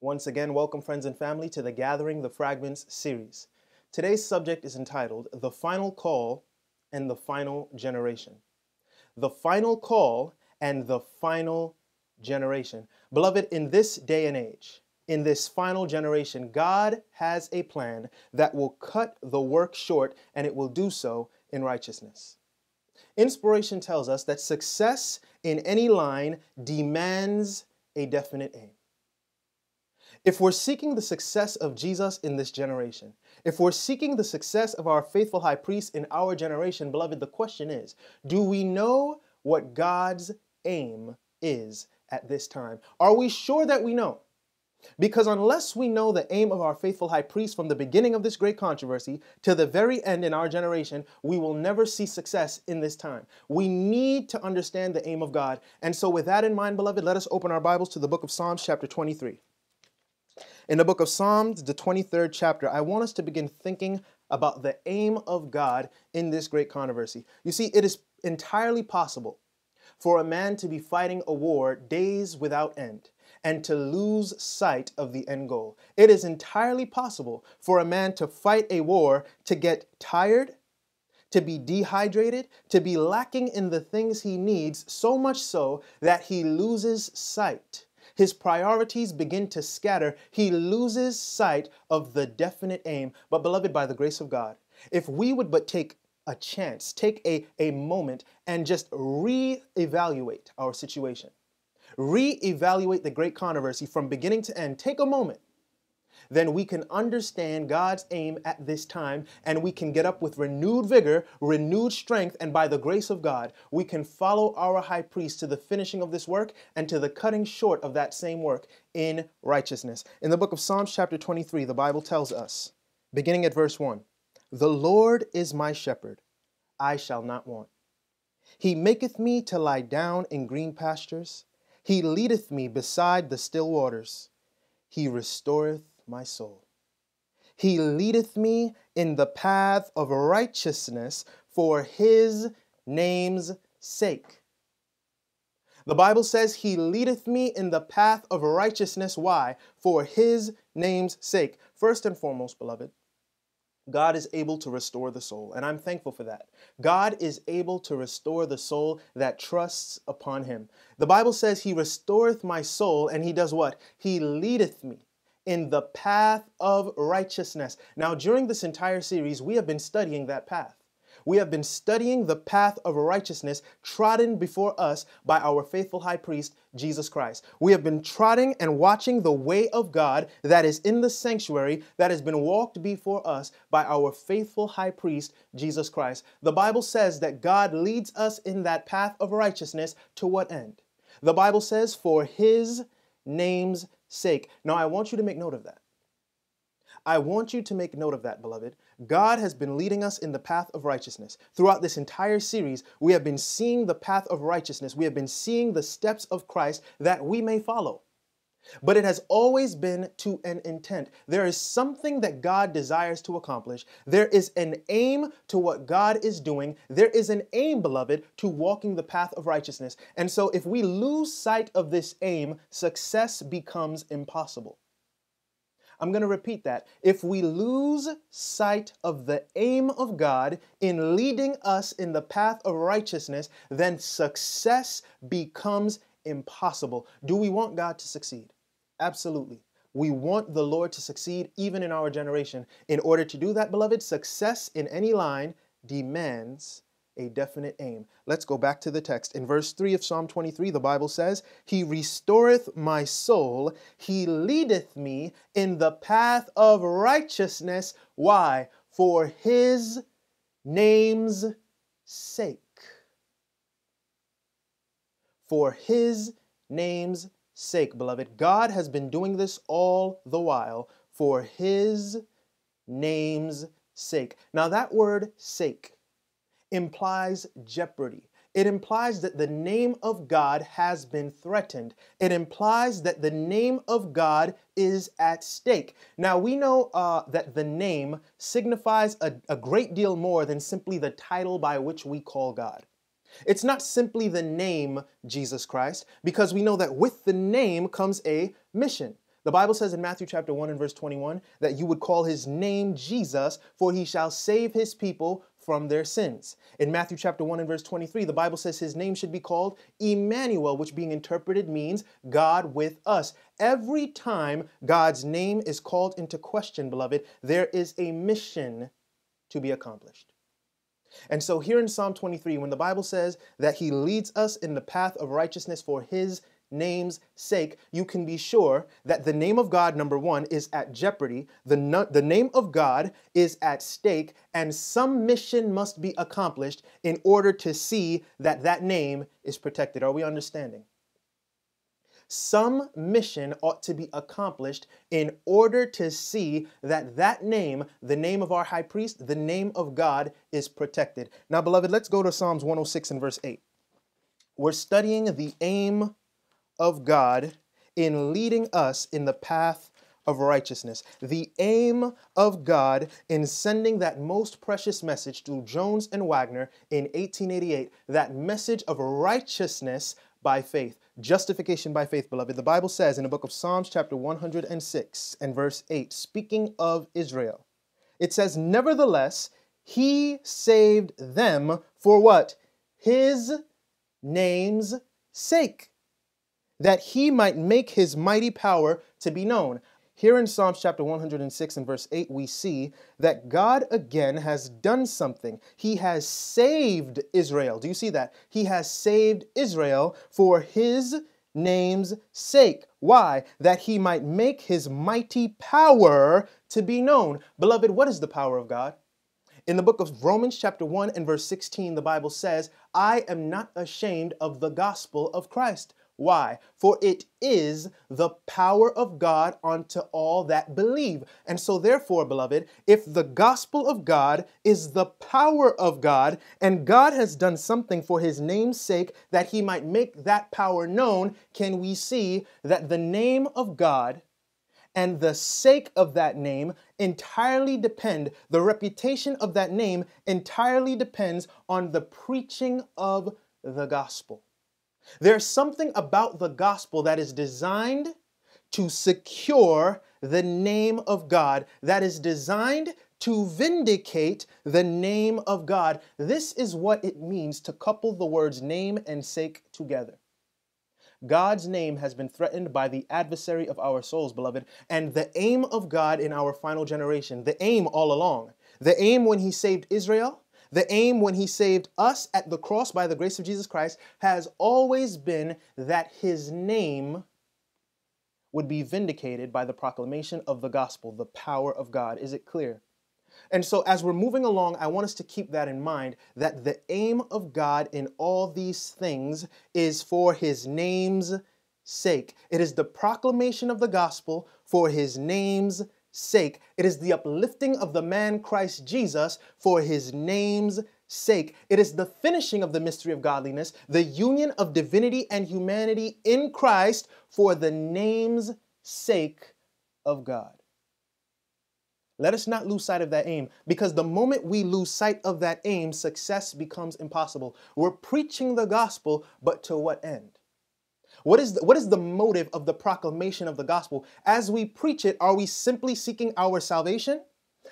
Once again, welcome friends and family to the Gathering the Fragments series. Today's subject is entitled The Final Call and the Final Generation. The Final Call and the Final Generation. Beloved, in this day and age, in this final generation, God has a plan that will cut the work short and it will do so in righteousness. Inspiration tells us that success in any line demands a definite aim. If we're seeking the success of Jesus in this generation, if we're seeking the success of our faithful high priest in our generation, beloved, the question is do we know what God's aim is at this time? Are we sure that we know? Because unless we know the aim of our faithful high priest from the beginning of this great controversy to the very end in our generation, we will never see success in this time. We need to understand the aim of God. And so, with that in mind, beloved, let us open our Bibles to the book of Psalms, chapter 23. In the book of Psalms, the 23rd chapter, I want us to begin thinking about the aim of God in this great controversy. You see, it is entirely possible for a man to be fighting a war days without end and to lose sight of the end goal. It is entirely possible for a man to fight a war to get tired, to be dehydrated, to be lacking in the things he needs, so much so that he loses sight. His priorities begin to scatter. He loses sight of the definite aim. But, beloved, by the grace of God, if we would but take a chance, take a, a moment, and just re-evaluate our situation, re-evaluate the great controversy from beginning to end, take a moment, then we can understand God's aim at this time and we can get up with renewed vigor, renewed strength, and by the grace of God, we can follow our high priest to the finishing of this work and to the cutting short of that same work in righteousness. In the book of Psalms, chapter 23, the Bible tells us, beginning at verse 1, The Lord is my shepherd, I shall not want. He maketh me to lie down in green pastures. He leadeth me beside the still waters. He restoreth my soul. He leadeth me in the path of righteousness for his name's sake. The Bible says, He leadeth me in the path of righteousness. Why? For his name's sake. First and foremost, beloved, God is able to restore the soul, and I'm thankful for that. God is able to restore the soul that trusts upon him. The Bible says, He restoreth my soul, and He does what? He leadeth me in the path of righteousness. Now, during this entire series, we have been studying that path. We have been studying the path of righteousness trodden before us by our faithful high priest, Jesus Christ. We have been trotting and watching the way of God that is in the sanctuary that has been walked before us by our faithful high priest, Jesus Christ. The Bible says that God leads us in that path of righteousness to what end? The Bible says, for his name's sake. Now, I want you to make note of that. I want you to make note of that, beloved. God has been leading us in the path of righteousness. Throughout this entire series, we have been seeing the path of righteousness. We have been seeing the steps of Christ that we may follow. But it has always been to an intent. There is something that God desires to accomplish. There is an aim to what God is doing. There is an aim, beloved, to walking the path of righteousness. And so if we lose sight of this aim, success becomes impossible. I'm going to repeat that. If we lose sight of the aim of God in leading us in the path of righteousness, then success becomes impossible. Do we want God to succeed? Absolutely. We want the Lord to succeed even in our generation. In order to do that, beloved, success in any line demands a definite aim. Let's go back to the text. In verse 3 of Psalm 23, the Bible says, He restoreth my soul, He leadeth me in the path of righteousness. Why? For His name's sake. For His name's sake, beloved. God has been doing this all the while for His name's sake. Now, that word sake implies jeopardy. It implies that the name of God has been threatened. It implies that the name of God is at stake. Now, we know uh, that the name signifies a, a great deal more than simply the title by which we call God. It's not simply the name Jesus Christ, because we know that with the name comes a mission. The Bible says in Matthew chapter 1 and verse 21 that you would call his name Jesus, for he shall save his people from their sins. In Matthew chapter 1 and verse 23, the Bible says his name should be called Emmanuel, which being interpreted means God with us. Every time God's name is called into question, beloved, there is a mission to be accomplished. And so here in Psalm 23, when the Bible says that he leads us in the path of righteousness for his name's sake, you can be sure that the name of God, number one, is at jeopardy. The, no, the name of God is at stake, and some mission must be accomplished in order to see that that name is protected. Are we understanding? Some mission ought to be accomplished in order to see that that name, the name of our high priest, the name of God, is protected. Now, beloved, let's go to Psalms 106 and verse 8. We're studying the aim of God in leading us in the path of righteousness. The aim of God in sending that most precious message to Jones and Waggoner in 1888, that message of righteousness by faith. Justification by faith, beloved. The Bible says in the book of Psalms, chapter 106 and verse 8, speaking of Israel, it says, Nevertheless, he saved them for what? His name's sake that he might make his mighty power to be known. Here in Psalms chapter 106 and verse 8, we see that God again has done something. He has saved Israel. Do you see that? He has saved Israel for his name's sake. Why? That he might make his mighty power to be known. Beloved, what is the power of God? In the book of Romans, chapter 1 and verse 16, the Bible says, I am not ashamed of the gospel of Christ. Why? For it is the power of God unto all that believe. And so, therefore, beloved, if the gospel of God is the power of God, and God has done something for his name's sake that he might make that power known, can we see that the name of God and the sake of that name entirely depend, the reputation of that name entirely depends on the preaching of the gospel. There's something about the gospel that is designed to secure the name of God, that is designed to vindicate the name of God. This is what it means to couple the words name and sake together. God's name has been threatened by the adversary of our souls, beloved, and the aim of God in our final generation, the aim all along, the aim when He saved Israel, the aim when he saved us at the cross by the grace of Jesus Christ has always been that his name would be vindicated by the proclamation of the gospel, the power of God. Is it clear? And so, as we're moving along, I want us to keep that in mind that the aim of God in all these things is for his name's sake. It is the proclamation of the gospel for his name's sake. It is the uplifting of the man Christ Jesus for his name's sake. It is the finishing of the mystery of godliness, the union of divinity and humanity in Christ for the name's sake of God. Let us not lose sight of that aim because the moment we lose sight of that aim, success becomes impossible. We're preaching the gospel, but to what end? What is, the, what is the motive of the proclamation of the gospel? As we preach it, are we simply seeking our salvation?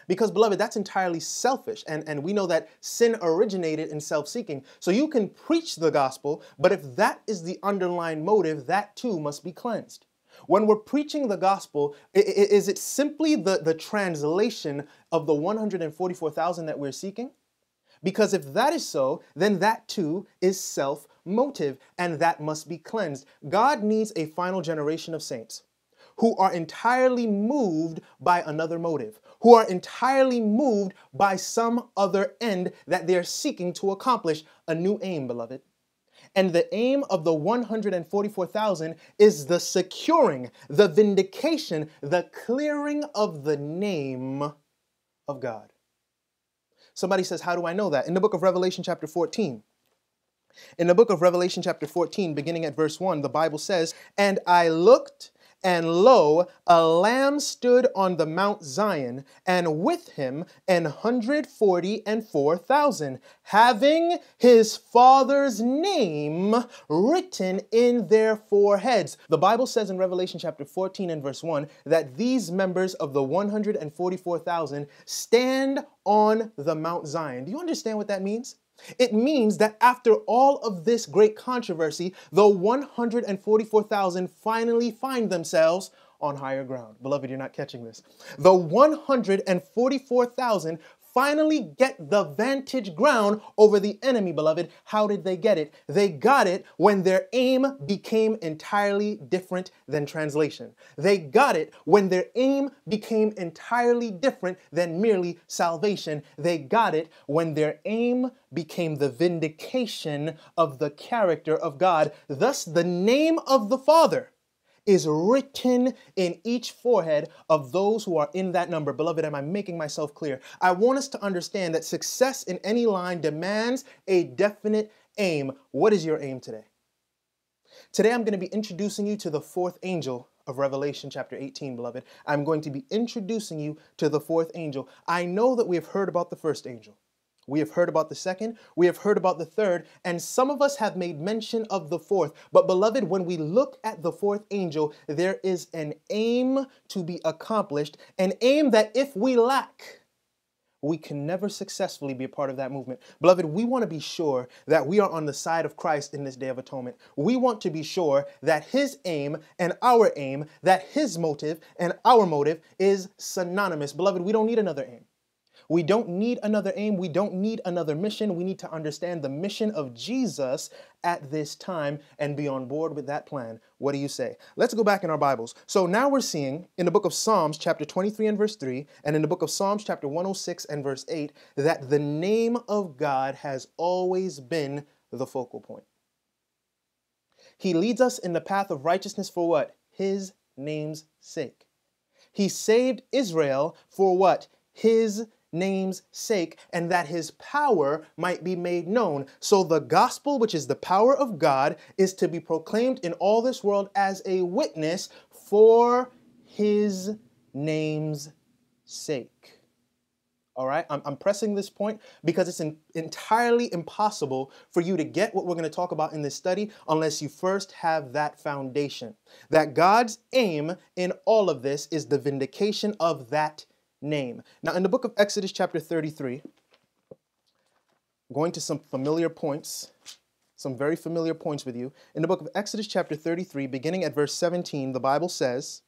Because, beloved, that's entirely selfish. And, and we know that sin originated in self seeking. So you can preach the gospel, but if that is the underlying motive, that too must be cleansed. When we're preaching the gospel, is it simply the, the translation of the 144,000 that we're seeking? Because if that is so, then that too is self motive, and that must be cleansed. God needs a final generation of saints who are entirely moved by another motive, who are entirely moved by some other end that they're seeking to accomplish, a new aim, beloved. And the aim of the 144,000 is the securing, the vindication, the clearing of the name of God. Somebody says, How do I know that? In the book of Revelation, chapter 14, in the book of Revelation, chapter 14, beginning at verse 1, the Bible says, And I looked, and lo, a lamb stood on the Mount Zion, and with him an hundred forty and four thousand, having his father's name written in their foreheads. The Bible says in Revelation chapter 14 and verse 1 that these members of the 144,000 stand on the Mount Zion. Do you understand what that means? It means that after all of this great controversy, the 144,000 finally find themselves on higher ground. Beloved, you're not catching this. The 144,000 finally get the vantage ground over the enemy, beloved. How did they get it? They got it when their aim became entirely different than translation. They got it when their aim became entirely different than merely salvation. They got it when their aim became the vindication of the character of God. Thus, the name of the Father is written in each forehead of those who are in that number. Beloved, am I making myself clear? I want us to understand that success in any line demands a definite aim. What is your aim today? Today, I'm going to be introducing you to the fourth angel of Revelation chapter 18, beloved. I'm going to be introducing you to the fourth angel. I know that we have heard about the first angel. We have heard about the second, we have heard about the third, and some of us have made mention of the fourth. But, beloved, when we look at the fourth angel, there is an aim to be accomplished, an aim that if we lack, we can never successfully be a part of that movement. Beloved, we want to be sure that we are on the side of Christ in this day of atonement. We want to be sure that his aim and our aim, that his motive and our motive is synonymous. Beloved, we don't need another aim. We don't need another aim. We don't need another mission. We need to understand the mission of Jesus at this time and be on board with that plan. What do you say? Let's go back in our Bibles. So now we're seeing in the book of Psalms, chapter 23 and verse 3, and in the book of Psalms, chapter 106 and verse 8, that the name of God has always been the focal point. He leads us in the path of righteousness for what? His name's sake. He saved Israel for what? His name's sake, and that his power might be made known. So the gospel, which is the power of God, is to be proclaimed in all this world as a witness for his name's sake. All right, I'm, I'm pressing this point because it's in, entirely impossible for you to get what we're going to talk about in this study unless you first have that foundation. That God's aim in all of this is the vindication of that name. Now, in the book of Exodus, chapter 33, going to some familiar points, some very familiar points with you. In the book of Exodus, chapter 33, beginning at verse 17, the Bible says,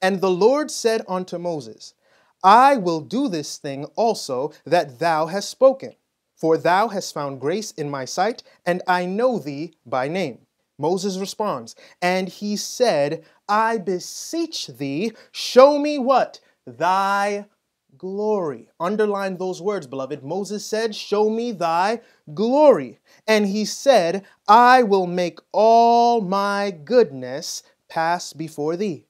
And the Lord said unto Moses, I will do this thing also that thou hast spoken, for thou hast found grace in my sight, and I know thee by name. Moses responds, And he said, I beseech thee, show me what? Thy glory. Underline those words, beloved. Moses said, Show me thy glory. And he said, I will make all my goodness pass before thee.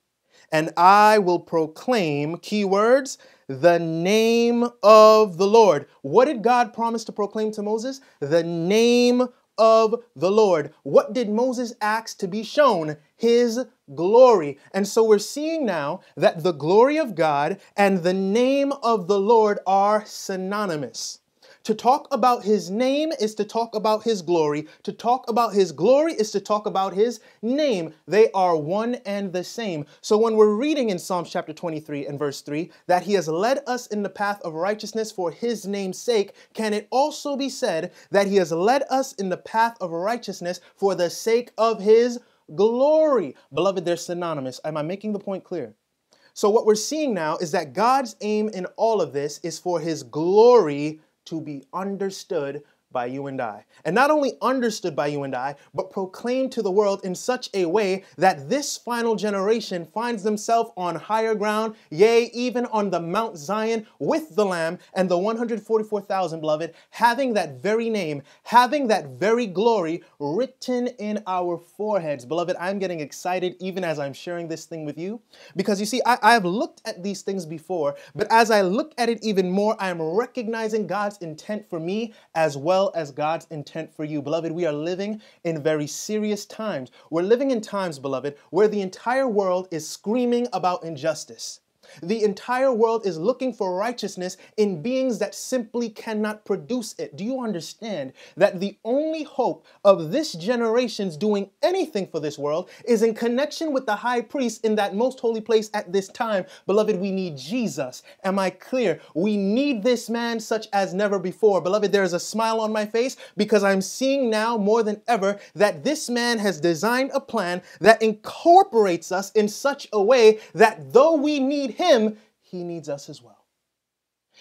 And I will proclaim, keywords, the name of the Lord. What did God promise to proclaim to Moses? The name of the Lord. What did Moses ask to be shown? His glory. And so we're seeing now that the glory of God and the name of the Lord are synonymous. To talk about his name is to talk about his glory. To talk about his glory is to talk about his name. They are one and the same. So when we're reading in Psalms chapter 23 and verse 3 that he has led us in the path of righteousness for his name's sake, can it also be said that he has led us in the path of righteousness for the sake of his glory? Beloved, they're synonymous. Am I making the point clear? So, what we're seeing now is that God's aim in all of this is for his glory to be understood by you and I. And not only understood by you and I, but proclaimed to the world in such a way that this final generation finds themselves on higher ground, yea, even on the Mount Zion with the Lamb and the 144,000, beloved, having that very name, having that very glory written in our foreheads. Beloved, I'm getting excited even as I'm sharing this thing with you because you see, I, I've looked at these things before, but as I look at it even more, I am recognizing God's intent for me as well well as God's intent for you. Beloved, we are living in very serious times. We're living in times, beloved, where the entire world is screaming about injustice. The entire world is looking for righteousness in beings that simply cannot produce it. Do you understand that the only hope of this generation's doing anything for this world is in connection with the high priest in that most holy place at this time? Beloved, we need Jesus. Am I clear? We need this man such as never before. Beloved, there is a smile on my face because I'm seeing now more than ever that this man has designed a plan that incorporates us in such a way that though we need him, he needs us as well.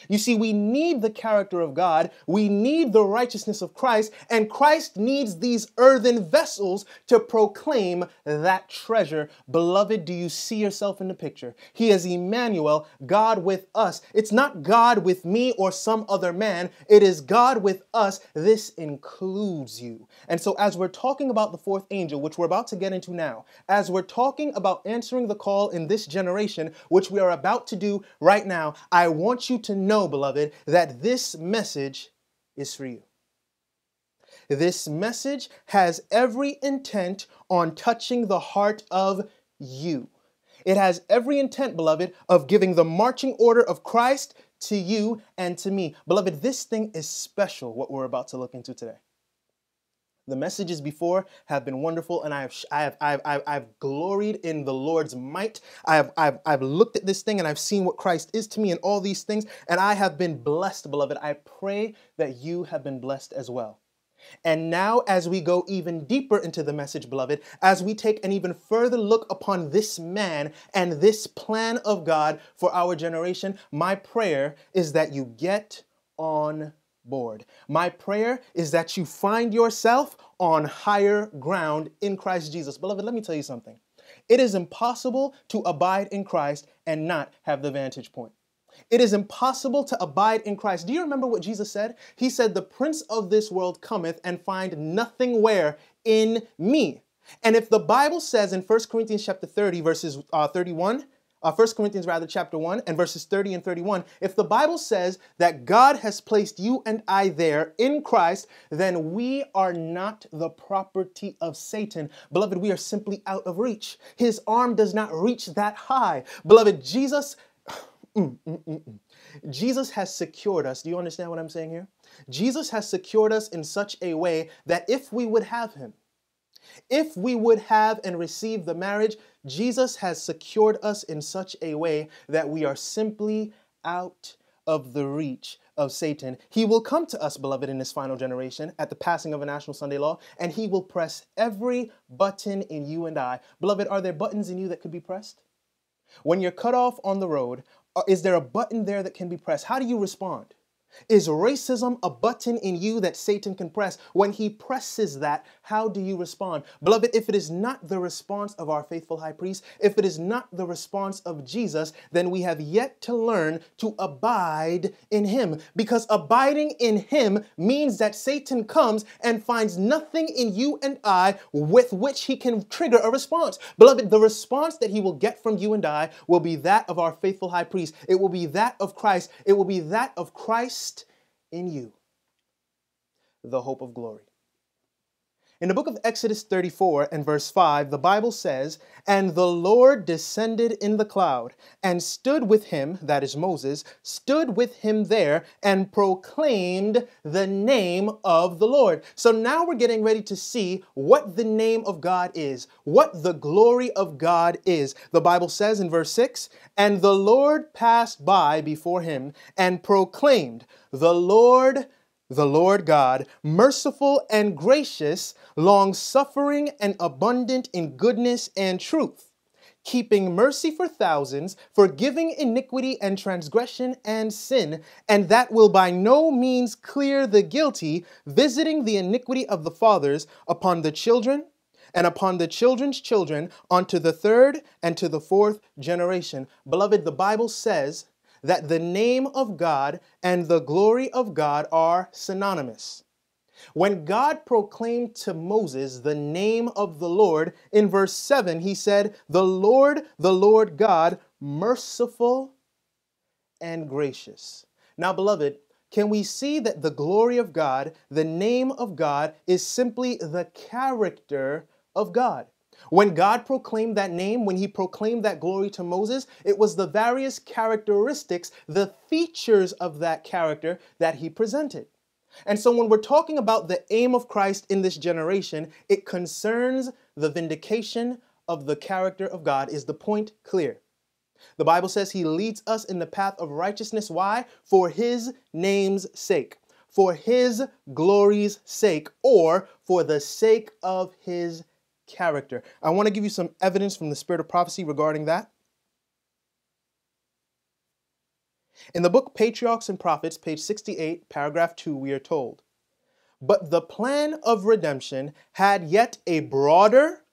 You see, we need the character of God, we need the righteousness of Christ, and Christ needs these earthen vessels to proclaim that treasure. Beloved, do you see yourself in the picture? He is Emmanuel, God with us. It's not God with me or some other man, it is God with us. This includes you. And so, as we're talking about the fourth angel, which we're about to get into now, as we're talking about answering the call in this generation, which we are about to do right now, I want you to know, beloved, that this message is for you. This message has every intent on touching the heart of you. It has every intent, beloved, of giving the marching order of Christ to you and to me. Beloved, this thing is special, what we're about to look into today. The messages before have been wonderful, and I have, I have, I have, I have, I've gloried in the Lord's might. I have, I've, I've looked at this thing and I've seen what Christ is to me and all these things, and I have been blessed, beloved. I pray that you have been blessed as well. And now, as we go even deeper into the message, beloved, as we take an even further look upon this man and this plan of God for our generation, my prayer is that you get on board. My prayer is that you find yourself on higher ground in Christ Jesus. Beloved, let me tell you something. It is impossible to abide in Christ and not have the vantage point. It is impossible to abide in Christ. Do you remember what Jesus said? He said, The prince of this world cometh and find nothing where in me. And if the Bible says in 1 Corinthians chapter 30, verses uh, 31, uh, 1 Corinthians rather chapter 1 and verses 30 and 31, if the Bible says that God has placed you and I there in Christ, then we are not the property of Satan. Beloved, we are simply out of reach. His arm does not reach that high. Beloved, Jesus mm, mm, mm, mm, Jesus has secured us. Do you understand what I'm saying here? Jesus has secured us in such a way that if we would have him, if we would have and receive the marriage, Jesus has secured us in such a way that we are simply out of the reach of Satan. He will come to us, beloved, in this final generation at the passing of a national Sunday law, and he will press every button in you and I. Beloved, are there buttons in you that could be pressed? When you're cut off on the road, uh, is there a button there that can be pressed? How do you respond? Is racism a button in you that Satan can press? When he presses that, how do you respond? Beloved, if it is not the response of our faithful high priest, if it is not the response of Jesus, then we have yet to learn to abide in him. Because abiding in him means that Satan comes and finds nothing in you and I with which he can trigger a response. Beloved, the response that he will get from you and I will be that of our faithful high priest. It will be that of Christ. It will be that of Christ in you the hope of glory. In the book of Exodus 34 and verse 5, the Bible says, And the Lord descended in the cloud and stood with him, that is Moses, stood with him there and proclaimed the name of the Lord. So now we're getting ready to see what the name of God is, what the glory of God is. The Bible says in verse 6, And the Lord passed by before him and proclaimed, The Lord the Lord God, merciful and gracious, long suffering and abundant in goodness and truth, keeping mercy for thousands, forgiving iniquity and transgression and sin, and that will by no means clear the guilty, visiting the iniquity of the fathers upon the children and upon the children's children, unto the third and to the fourth generation. Beloved, the Bible says that the name of God and the glory of God are synonymous. When God proclaimed to Moses the name of the Lord, in verse 7, he said, The Lord, the Lord God, merciful and gracious. Now, beloved, can we see that the glory of God, the name of God, is simply the character of God. When God proclaimed that name, when he proclaimed that glory to Moses, it was the various characteristics, the features of that character that he presented. And so when we're talking about the aim of Christ in this generation, it concerns the vindication of the character of God. Is the point clear? The Bible says he leads us in the path of righteousness. Why? For his name's sake, for his glory's sake, or for the sake of his character. I want to give you some evidence from the spirit of prophecy regarding that. In the book Patriarchs and Prophets, page 68, paragraph 2, we are told, But the plan of redemption had yet a broader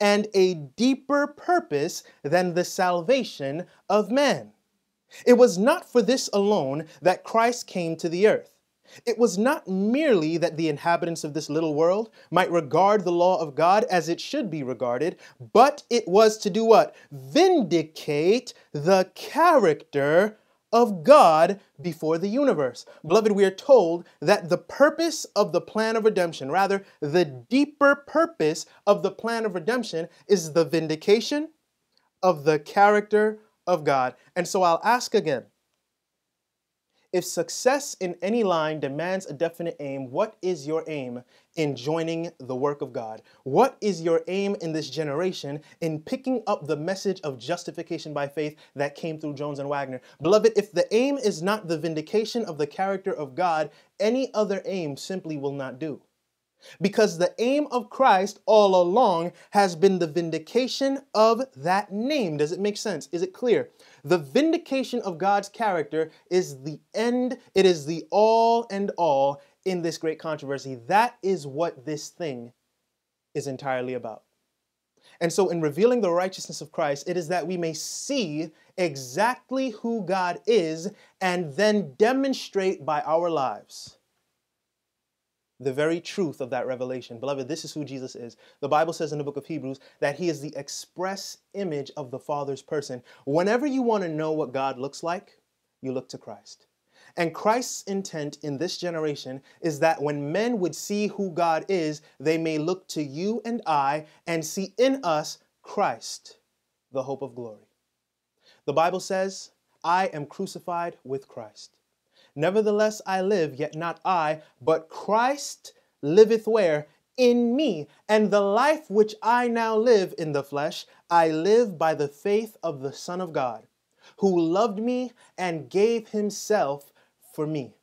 and a deeper purpose than the salvation of man. It was not for this alone that Christ came to the earth. It was not merely that the inhabitants of this little world might regard the law of God as it should be regarded, but it was to do what? Vindicate the character of God before the universe. Beloved, we are told that the purpose of the plan of redemption, rather, the deeper purpose of the plan of redemption, is the vindication of the character of God. And so I'll ask again if success in any line demands a definite aim, what is your aim in joining the work of God? What is your aim in this generation in picking up the message of justification by faith that came through Jones and Waggoner? Beloved, if the aim is not the vindication of the character of God, any other aim simply will not do. Because the aim of Christ all along has been the vindication of that name. Does it make sense? Is it clear? The vindication of God's character is the end, it is the all and all in this great controversy. That is what this thing is entirely about. And so, in revealing the righteousness of Christ, it is that we may see exactly who God is and then demonstrate by our lives the very truth of that revelation. Beloved, this is who Jesus is. The Bible says in the book of Hebrews that he is the express image of the Father's person. Whenever you want to know what God looks like, you look to Christ. And Christ's intent in this generation is that when men would see who God is, they may look to you and I and see in us Christ, the hope of glory. The Bible says, I am crucified with Christ. Nevertheless, I live, yet not I, but Christ liveth where? In me. And the life which I now live in the flesh, I live by the faith of the Son of God, who loved me and gave himself for me.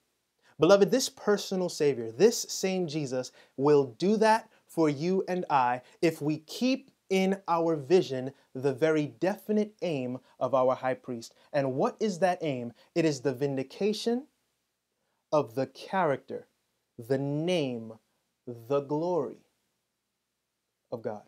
Beloved, this personal Savior, this same Jesus, will do that for you and I if we keep in our vision the very definite aim of our high priest. And what is that aim? It is the vindication of the character, the name, the glory of God.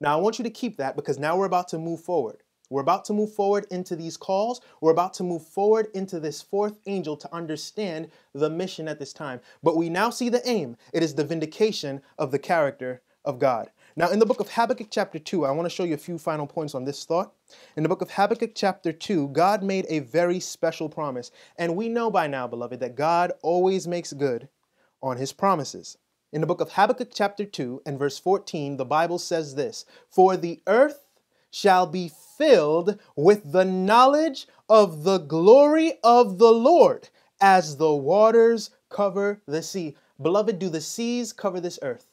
Now, I want you to keep that because now we're about to move forward. We're about to move forward into these calls. We're about to move forward into this fourth angel to understand the mission at this time. But we now see the aim it is the vindication of the character of God. Now, in the book of Habakkuk, chapter 2, I want to show you a few final points on this thought. In the book of Habakkuk, chapter 2, God made a very special promise. And we know by now, beloved, that God always makes good on his promises. In the book of Habakkuk, chapter 2, and verse 14, the Bible says this For the earth shall be filled with the knowledge of the glory of the Lord as the waters cover the sea. Beloved, do the seas cover this earth?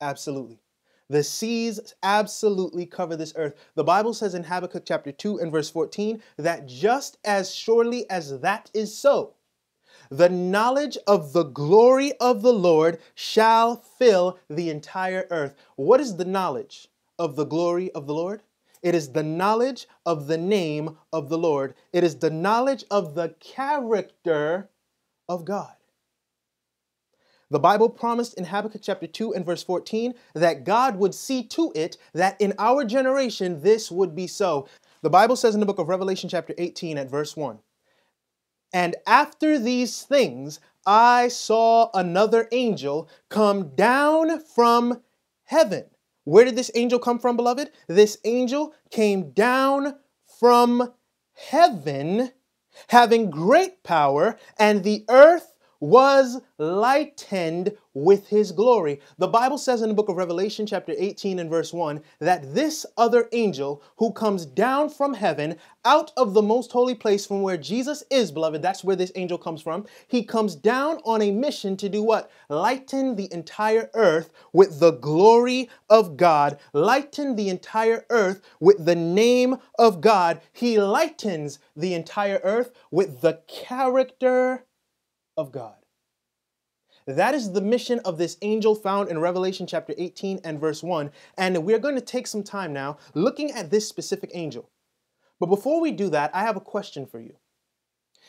Absolutely. The seas absolutely cover this earth. The Bible says in Habakkuk chapter 2 and verse 14 that just as surely as that is so, the knowledge of the glory of the Lord shall fill the entire earth. What is the knowledge of the glory of the Lord? It is the knowledge of the name of the Lord. It is the knowledge of the character of God. The Bible promised in Habakkuk chapter 2 and verse 14 that God would see to it that in our generation this would be so. The Bible says in the book of Revelation chapter 18 at verse 1 And after these things I saw another angel come down from heaven. Where did this angel come from, beloved? This angel came down from heaven having great power, and the earth was lightened with his glory. The Bible says in the book of Revelation, chapter 18 and verse 1, that this other angel who comes down from heaven out of the most holy place from where Jesus is, beloved, that's where this angel comes from. He comes down on a mission to do what? Lighten the entire earth with the glory of God, lighten the entire earth with the name of God. He lightens the entire earth with the character of God. That is the mission of this angel found in Revelation chapter 18 and verse 1. And we're going to take some time now looking at this specific angel. But before we do that, I have a question for you.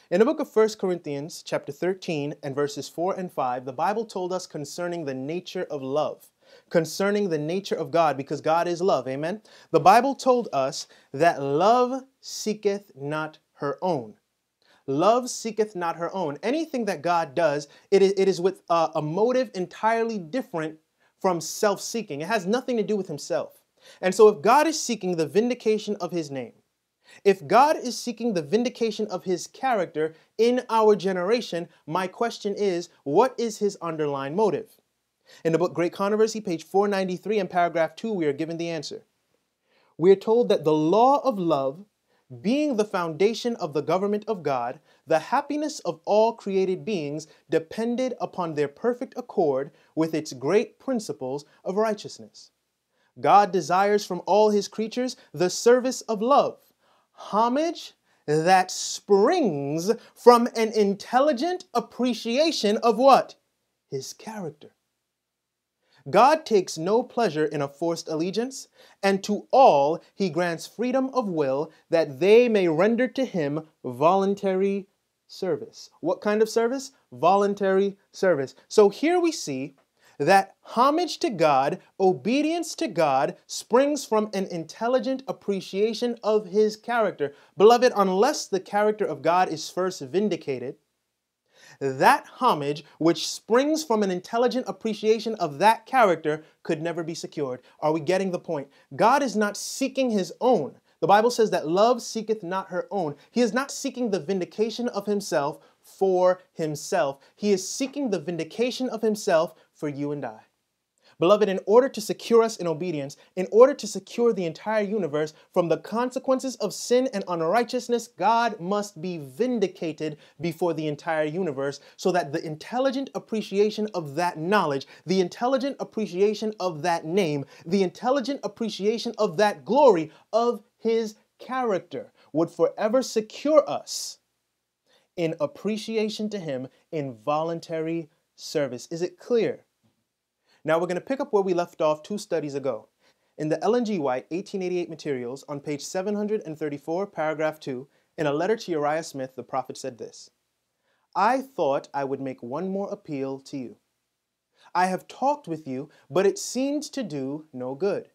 In the book of 1 Corinthians chapter 13 and verses 4 and 5, the Bible told us concerning the nature of love, concerning the nature of God, because God is love. Amen. The Bible told us that love seeketh not her own. Love seeketh not her own. Anything that God does, it is, it is with a, a motive entirely different from self seeking. It has nothing to do with himself. And so, if God is seeking the vindication of his name, if God is seeking the vindication of his character in our generation, my question is what is his underlying motive? In the book Great Controversy, page 493 and paragraph 2, we are given the answer. We are told that the law of love being the foundation of the government of God, the happiness of all created beings depended upon their perfect accord with its great principles of righteousness. God desires from all his creatures the service of love, homage that springs from an intelligent appreciation of what? His character. God takes no pleasure in a forced allegiance, and to all he grants freedom of will that they may render to him voluntary service. What kind of service? Voluntary service. So here we see that homage to God, obedience to God, springs from an intelligent appreciation of his character. Beloved, unless the character of God is first vindicated, that homage, which springs from an intelligent appreciation of that character, could never be secured. Are we getting the point? God is not seeking his own. The Bible says that love seeketh not her own. He is not seeking the vindication of himself for himself. He is seeking the vindication of himself for you and I. Beloved, in order to secure us in obedience, in order to secure the entire universe from the consequences of sin and unrighteousness, God must be vindicated before the entire universe so that the intelligent appreciation of that knowledge, the intelligent appreciation of that name, the intelligent appreciation of that glory of his character would forever secure us in appreciation to him in voluntary service. Is it clear? Now we're going to pick up where we left off two studies ago. In the. White 1888 materials on page 734, paragraph 2, in a letter to Uriah Smith, the prophet said this I thought I would make one more appeal to you. I have talked with you, but it seemed to do no good.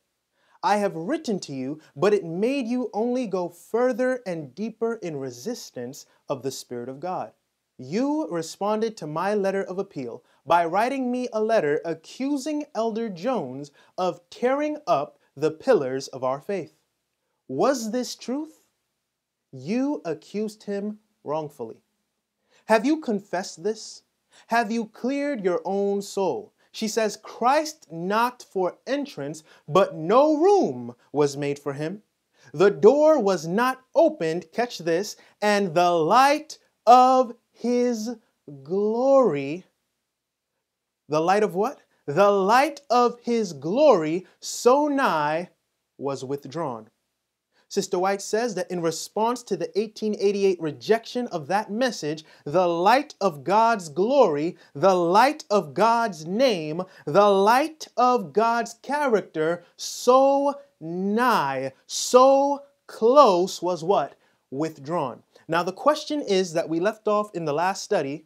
I have written to you, but it made you only go further and deeper in resistance of the Spirit of God. You responded to my letter of appeal by writing me a letter accusing Elder Jones of tearing up the pillars of our faith. Was this truth? You accused him wrongfully. Have you confessed this? Have you cleared your own soul? She says, Christ knocked for entrance, but no room was made for him. The door was not opened, catch this, and the light of his glory. The light of what? The light of his glory so nigh was withdrawn. Sister White says that in response to the 1888 rejection of that message, the light of God's glory, the light of God's name, the light of God's character, so nigh, so close was what? Withdrawn. Now, the question is that we left off in the last study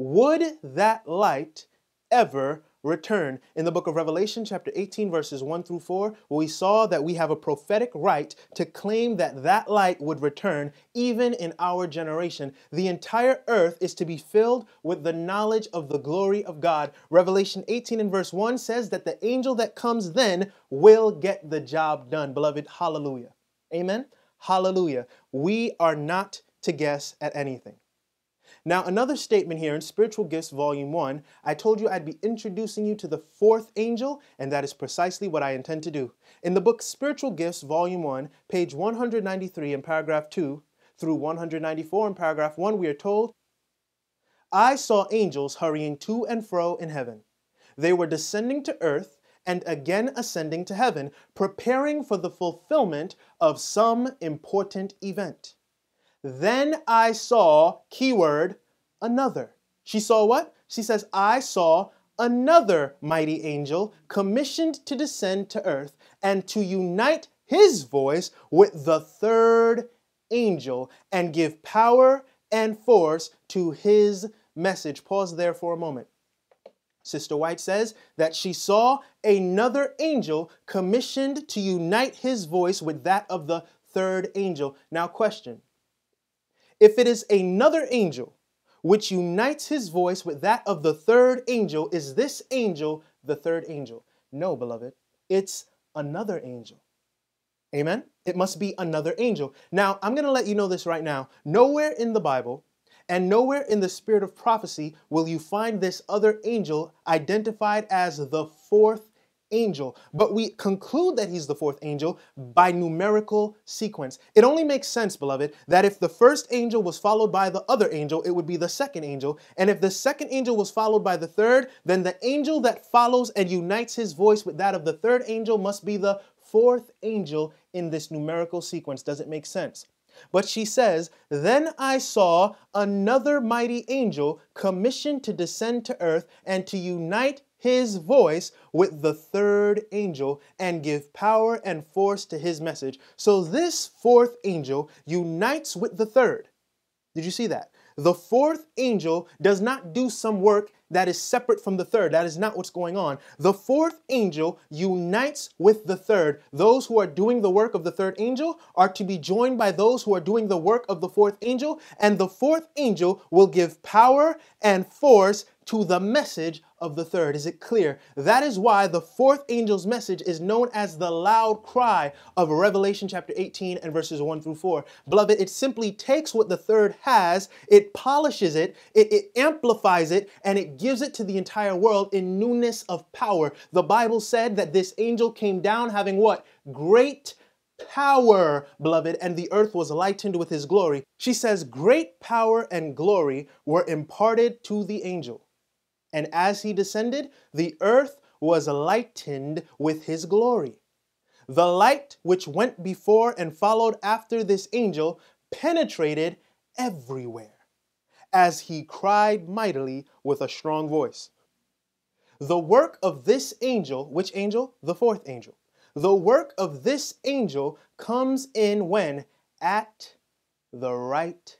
would that light ever return? In the book of Revelation, chapter 18, verses 1 through 4, we saw that we have a prophetic right to claim that that light would return even in our generation. The entire earth is to be filled with the knowledge of the glory of God. Revelation 18 and verse 1 says that the angel that comes then will get the job done. Beloved, hallelujah. Amen. Hallelujah. We are not to guess at anything. Now, another statement here in Spiritual Gifts, Volume 1, I told you I'd be introducing you to the fourth angel, and that is precisely what I intend to do. In the book Spiritual Gifts, Volume 1, page 193 in paragraph 2 through 194 in paragraph 1, we are told, I saw angels hurrying to and fro in heaven. They were descending to earth and again ascending to heaven, preparing for the fulfillment of some important event. Then I saw, keyword, another. She saw what? She says, I saw another mighty angel commissioned to descend to earth and to unite his voice with the third angel and give power and force to his message. Pause there for a moment. Sister White says that she saw another angel commissioned to unite his voice with that of the third angel. Now, question if it is another angel which unites his voice with that of the third angel, is this angel the third angel? No, beloved, it's another angel. Amen? It must be another angel. Now, I'm going to let you know this right now. Nowhere in the Bible and nowhere in the spirit of prophecy will you find this other angel identified as the fourth angel. But we conclude that he's the fourth angel by numerical sequence. It only makes sense, beloved, that if the first angel was followed by the other angel, it would be the second angel. And if the second angel was followed by the third, then the angel that follows and unites his voice with that of the third angel must be the fourth angel in this numerical sequence. Does it make sense? But she says, Then I saw another mighty angel commissioned to descend to earth and to unite his voice with the third angel and give power and force to his message. So this fourth angel unites with the third. Did you see that? The fourth angel does not do some work that is separate from the third. That is not what's going on. The fourth angel unites with the third. Those who are doing the work of the third angel are to be joined by those who are doing the work of the fourth angel, and the fourth angel will give power and force to the message of the third. Is it clear? That is why the fourth angel's message is known as the loud cry of Revelation chapter 18 and verses 1 through 4. Beloved, it simply takes what the third has, it polishes it, it, it amplifies it, and it gives it to the entire world in newness of power. The Bible said that this angel came down having what? Great power, beloved, and the earth was lightened with his glory. She says, Great power and glory were imparted to the angel. And as he descended, the earth was lightened with his glory. The light which went before and followed after this angel penetrated everywhere as he cried mightily with a strong voice. The work of this angel, which angel? The fourth angel. The work of this angel comes in when? At the right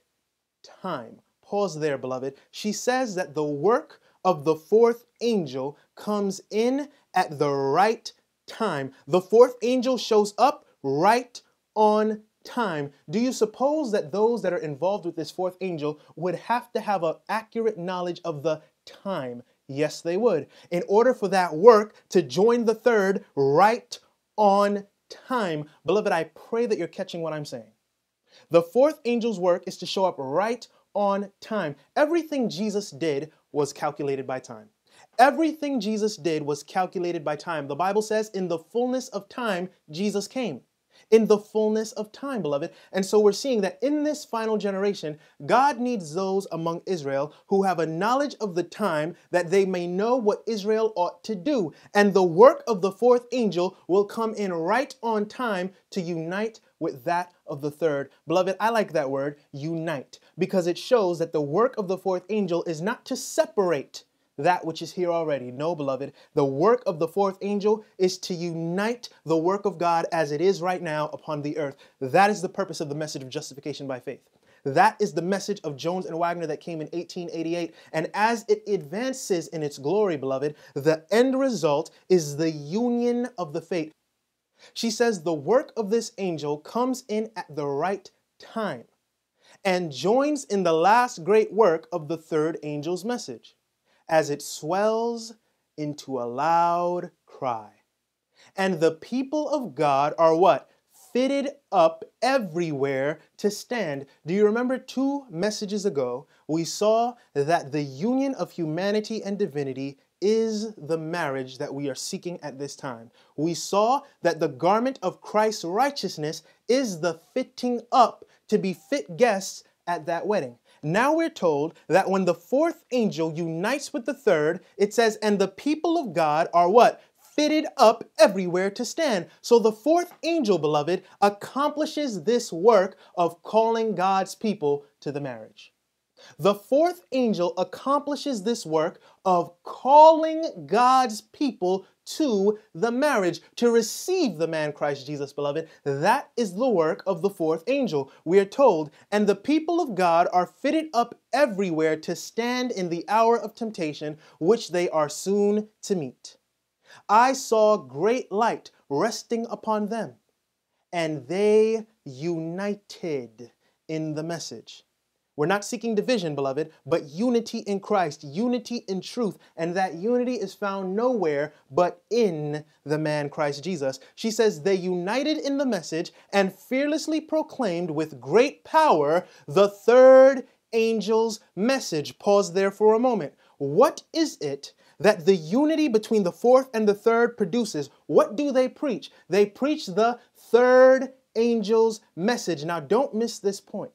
time. Pause there, beloved. She says that the work of the fourth angel comes in at the right time. The fourth angel shows up right on time. Do you suppose that those that are involved with this fourth angel would have to have an accurate knowledge of the time? Yes, they would. In order for that work to join the third right on time. Beloved, I pray that you're catching what I'm saying. The fourth angel's work is to show up right on time. Everything Jesus did was calculated by time. Everything Jesus did was calculated by time. The Bible says, in the fullness of time, Jesus came. In the fullness of time, beloved. And so we're seeing that in this final generation, God needs those among Israel who have a knowledge of the time that they may know what Israel ought to do. And the work of the fourth angel will come in right on time to unite with that of the third. Beloved, I like that word, unite, because it shows that the work of the fourth angel is not to separate that which is here already. No, beloved, the work of the fourth angel is to unite the work of God as it is right now upon the earth. That is the purpose of the message of justification by faith. That is the message of Jones and Waggoner that came in 1888. And as it advances in its glory, beloved, the end result is the union of the faith. She says the work of this angel comes in at the right time and joins in the last great work of the third angel's message as it swells into a loud cry. And the people of God are what? fitted up everywhere to stand. Do you remember two messages ago? We saw that the union of humanity and divinity is the marriage that we are seeking at this time. We saw that the garment of Christ's righteousness is the fitting up to be fit guests at that wedding. Now we're told that when the fourth angel unites with the third, it says, and the people of God are what? Fitted up everywhere to stand. So the fourth angel, beloved, accomplishes this work of calling God's people to the marriage. The fourth angel accomplishes this work of calling God's people to the marriage, to receive the man Christ Jesus, beloved. That is the work of the fourth angel. We are told, and the people of God are fitted up everywhere to stand in the hour of temptation, which they are soon to meet. I saw great light resting upon them, and they united in the message. We're not seeking division, beloved, but unity in Christ, unity in truth. And that unity is found nowhere but in the man Christ Jesus. She says, They united in the message and fearlessly proclaimed with great power the third angel's message. Pause there for a moment. What is it that the unity between the fourth and the third produces? What do they preach? They preach the third angel's message. Now, don't miss this point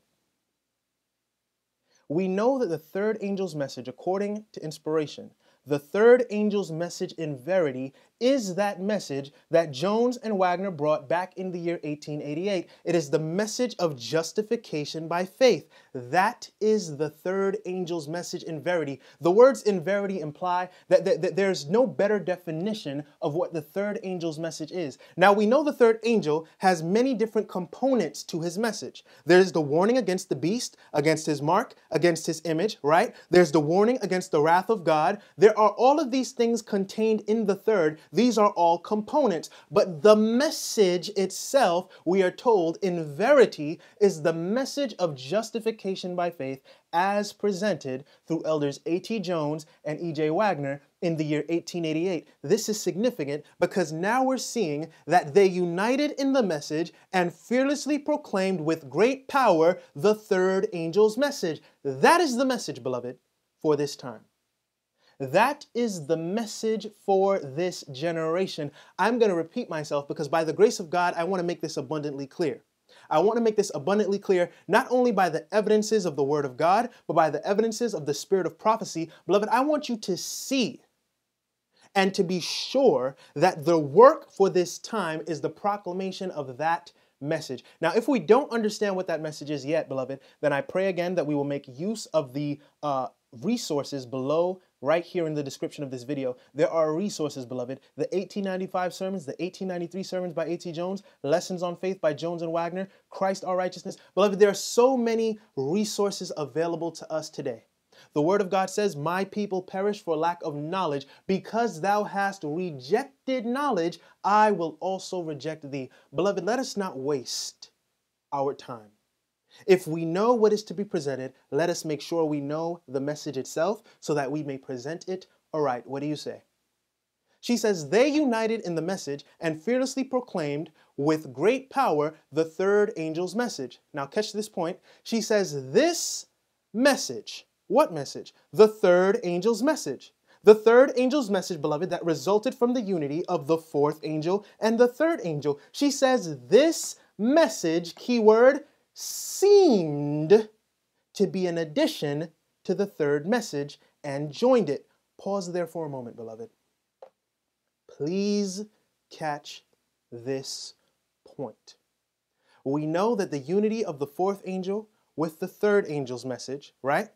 we know that the third angel's message, according to inspiration, the third angel's message in verity is that message that Jones and Waggoner brought back in the year 1888. It is the message of justification by faith. That is the third angel's message in verity. The words in verity imply that, that, that, there's no better definition of what the third angel's message is. Now, we know the third angel has many different components to his message. There's the warning against the beast, against his mark, against his image, right? There's the warning against the wrath of God. There are all of these things contained in the third. These are all components. But the message itself, we are told in verity, is the message of justification by faith as presented through elders A.T. Jones and E.J. Waggoner in the year 1888. This is significant because now we're seeing that they united in the message and fearlessly proclaimed with great power the third angel's message. That is the message, beloved, for this time. That is the message for this generation. I'm going to repeat myself because by the grace of God, I want to make this abundantly clear. I want to make this abundantly clear, not only by the evidences of the Word of God, but by the evidences of the Spirit of prophecy. Beloved, I want you to see and to be sure that the work for this time is the proclamation of that message. Now, if we don't understand what that message is yet, beloved, then I pray again that we will make use of the uh, resources below right here in the description of this video. There are resources, beloved. The 1895 sermons, the 1893 sermons by A.T. Jones, Lessons on Faith by Jones and Waggoner, Christ Our Righteousness. Beloved, there are so many resources available to us today. The word of God says, My people perish for lack of knowledge. Because thou hast rejected knowledge, I will also reject thee. Beloved, let us not waste our time. If we know what is to be presented, let us make sure we know the message itself so that we may present it aright. What do you say? She says, They united in the message and fearlessly proclaimed with great power the third angel's message. Now, catch this point. She says, This message, what message? The third angel's message. The third angel's message, beloved, that resulted from the unity of the fourth angel and the third angel. She says, This message, keyword, seemed to be an addition to the third message and joined it. Pause there for a moment, beloved. Please catch this point. We know that the unity of the fourth angel with the third angel's message, right,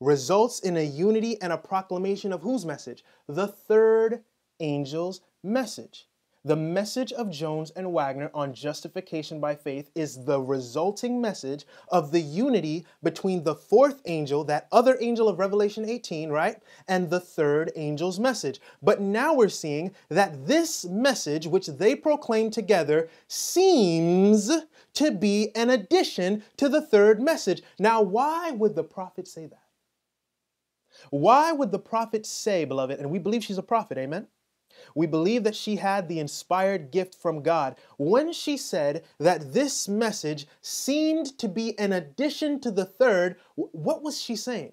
results in a unity and a proclamation of whose message? The third angel's message. The message of Jones and Waggoner on justification by faith is the resulting message of the unity between the fourth angel, that other angel of Revelation 18, right, and the third angel's message. But now we're seeing that this message, which they proclaim together, seems to be an addition to the third message. Now, why would the prophet say that? Why would the prophet say, beloved, and we believe she's a prophet, amen? We believe that she had the inspired gift from God when she said that this message seemed to be an addition to the third. What was she saying?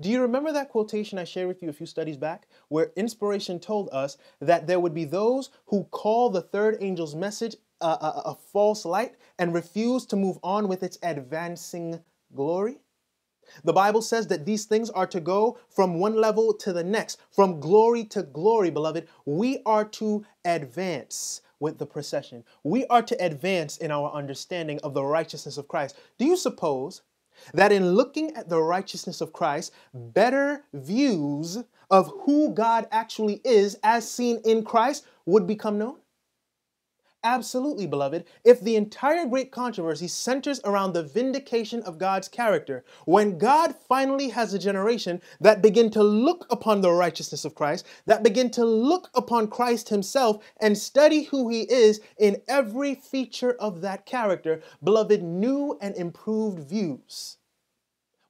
Do you remember that quotation I shared with you a few studies back, where inspiration told us that there would be those who call the third angel's message a, a, a false light and refuse to move on with its advancing glory? The Bible says that these things are to go from one level to the next, from glory to glory, beloved. We are to advance with the procession. We are to advance in our understanding of the righteousness of Christ. Do you suppose that in looking at the righteousness of Christ, better views of who God actually is as seen in Christ would become known? Absolutely, beloved. If the entire great controversy centers around the vindication of God's character, when God finally has a generation that begin to look upon the righteousness of Christ, that begin to look upon Christ himself and study who he is in every feature of that character, beloved, new and improved views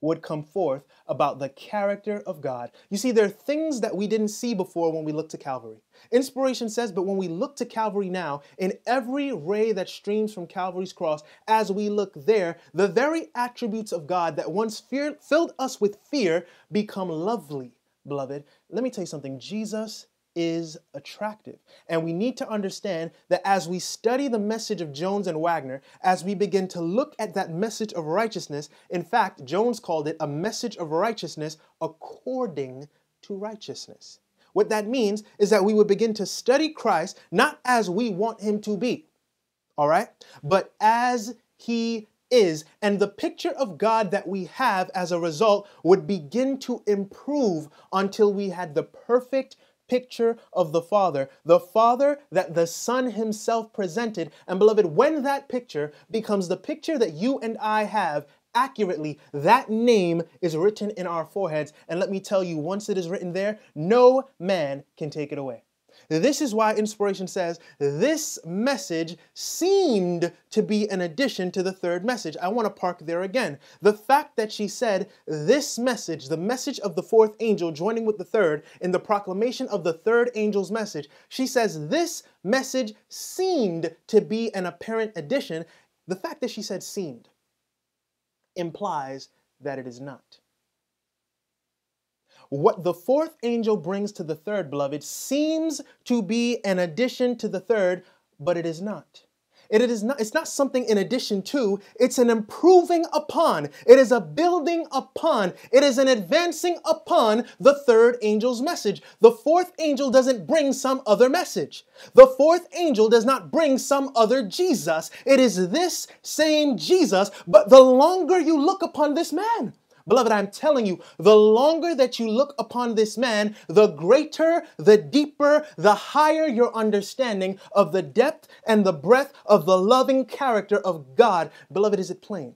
would come forth about the character of God. You see, there are things that we didn't see before when we looked to Calvary. Inspiration says, but when we look to Calvary now, in every ray that streams from Calvary's cross, as we look there, the very attributes of God that once filled us with fear become lovely, beloved. Let me tell you something Jesus is attractive. And we need to understand that as we study the message of Jones and Waggoner, as we begin to look at that message of righteousness, in fact, Jones called it a message of righteousness according to righteousness. What that means is that we would begin to study Christ not as we want him to be, all right, but as he is. And the picture of God that we have as a result would begin to improve until we had the perfect picture of the Father, the Father that the Son himself presented. And beloved, when that picture becomes the picture that you and I have accurately, that name is written in our foreheads. And let me tell you, once it is written there, no man can take it away. This is why inspiration says this message seemed to be an addition to the third message. I want to park there again. The fact that she said this message, the message of the fourth angel joining with the third in the proclamation of the third angel's message, she says this message seemed to be an apparent addition. The fact that she said seemed implies that it is not. What the fourth angel brings to the third, beloved, seems to be an addition to the third, but it is not. It is not, it's not something in addition to, it's an improving upon. It is a building upon. It is an advancing upon the third angel's message. The fourth angel doesn't bring some other message. The fourth angel does not bring some other Jesus. It is this same Jesus, but the longer you look upon this man, Beloved, I'm telling you, the longer that you look upon this man, the greater, the deeper, the higher your understanding of the depth and the breadth of the loving character of God. Beloved, is it plain?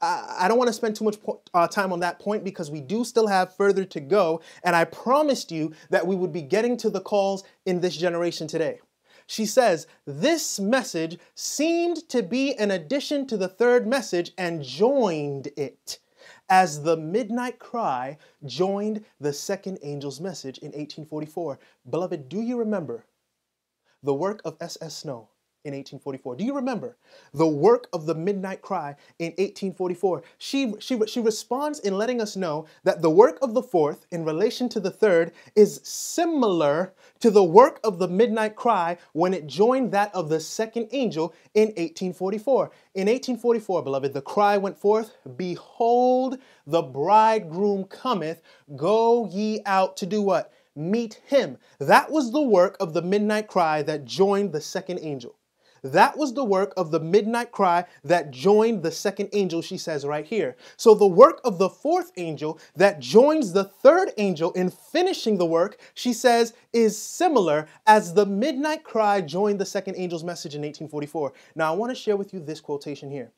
I don't want to spend too much uh, time on that point because we do still have further to go. And I promised you that we would be getting to the calls in this generation today. She says, This message seemed to be an addition to the third message and joined it as the midnight cry joined the second angel's message in 1844. Beloved, do you remember the work of S.S. Snow? In 1844. Do you remember the work of the Midnight Cry in 1844? She, she, she responds in letting us know that the work of the fourth in relation to the third is similar to the work of the Midnight Cry when it joined that of the second angel in 1844. In 1844, beloved, the cry went forth, Behold, the bridegroom cometh, go ye out to do what? Meet him. That was the work of the midnight cry that joined the second angel. That was the work of the midnight cry that joined the second angel, she says right here. So the work of the fourth angel that joins the third angel in finishing the work, she says, is similar as the midnight cry joined the second angel's message in 1844. Now I want to share with you this quotation here.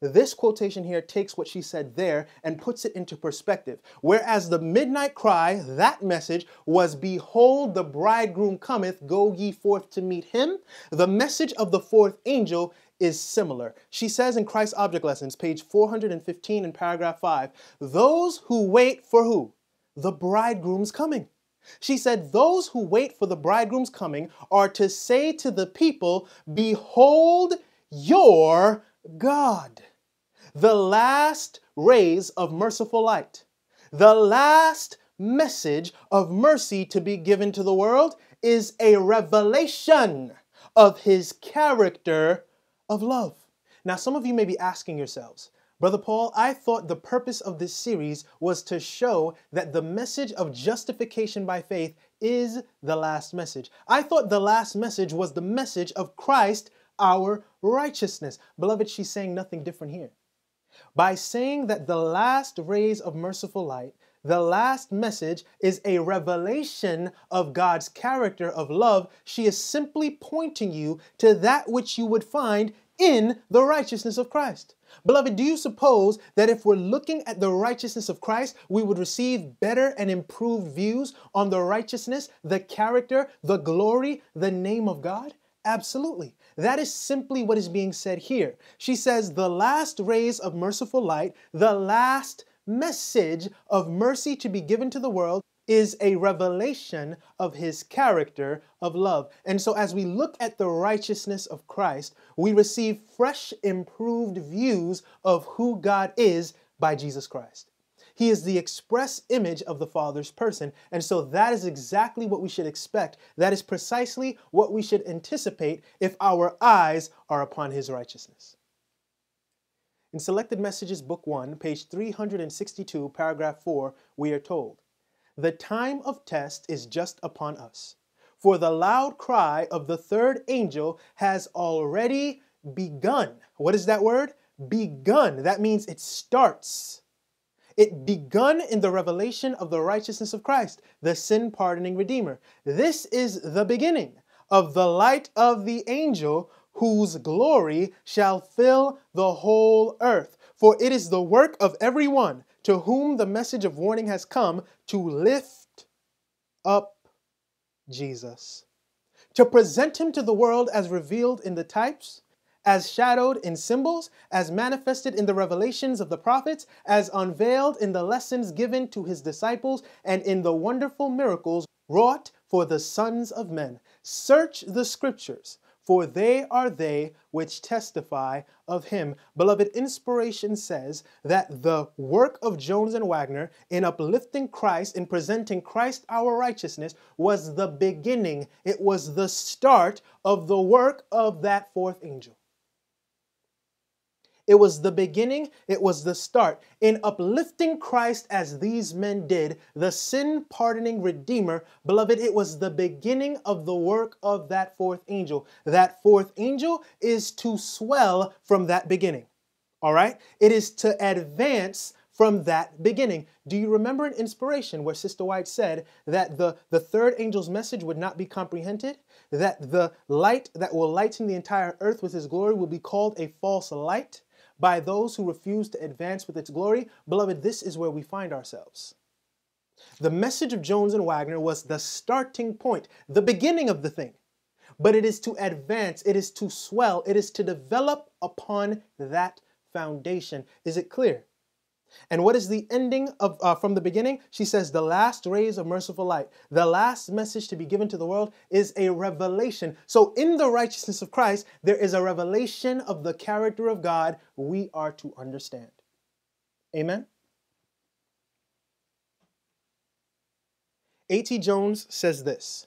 This quotation here takes what she said there and puts it into perspective. Whereas the midnight cry, that message, was Behold, the bridegroom cometh, go ye forth to meet him. The message of the fourth angel is similar. She says in Christ Object Lessons, page 415 in paragraph 5, those who wait for who? The bridegroom's coming. She said, Those who wait for the bridegroom's coming are to say to the people, Behold your God. The last rays of merciful light, the last message of mercy to be given to the world is a revelation of his character of love. Now, some of you may be asking yourselves, Brother Paul, I thought the purpose of this series was to show that the message of justification by faith is the last message. I thought the last message was the message of Christ, our righteousness. Beloved, she's saying nothing different here. By saying that the last rays of merciful light the last message is a revelation of God's character of love. She is simply pointing you to that which you would find in the righteousness of Christ. Beloved, do you suppose that if we're looking at the righteousness of Christ, we would receive better and improved views on the righteousness, the character, the glory, the name of God? Absolutely. That is simply what is being said here. She says, the last rays of merciful light, the last message of mercy to be given to the world is a revelation of his character of love. And so, as we look at the righteousness of Christ, we receive fresh, improved views of who God is by Jesus Christ. He is the express image of the Father's person. And so, that is exactly what we should expect. That is precisely what we should anticipate if our eyes are upon his righteousness. In Selected Messages, Book 1, page 362, paragraph 4, we are told, The time of test is just upon us, for the loud cry of the third angel has already begun. What is that word? Begun. That means it starts. It begun in the revelation of the righteousness of Christ, the sin pardoning Redeemer. This is the beginning of the light of the angel whose glory shall fill the whole earth. For it is the work of everyone to whom the message of warning has come to lift up Jesus, to present him to the world as revealed in the types, as shadowed in symbols, as manifested in the revelations of the prophets, as unveiled in the lessons given to his disciples, and in the wonderful miracles wrought for the sons of men. Search the scriptures for they are they which testify of him. Beloved, inspiration says that the work of Jones and Waggoner in uplifting Christ, in presenting Christ our righteousness, was the beginning, it was the start of the work of that fourth angel. It was the beginning, it was the start. In uplifting Christ as these men did, the sin pardoning Redeemer, beloved, it was the beginning of the work of that fourth angel. That fourth angel is to swell from that beginning. All right? It is to advance from that beginning. Do you remember in Inspiration where Sister White said that the, the third angel's message would not be comprehended? That the light that will lighten the entire earth with his glory will be called a false light? By those who refuse to advance with its glory, beloved, this is where we find ourselves. The message of Jones and Waggoner was the starting point, the beginning of the thing. But it is to advance, it is to swell, it is to develop upon that foundation. Is it clear? And what is the ending of uh, from the beginning? She says, "The last rays of merciful light, the last message to be given to the world is a revelation." So, in the righteousness of Christ, there is a revelation of the character of God we are to understand. Amen. A.T. Jones says this.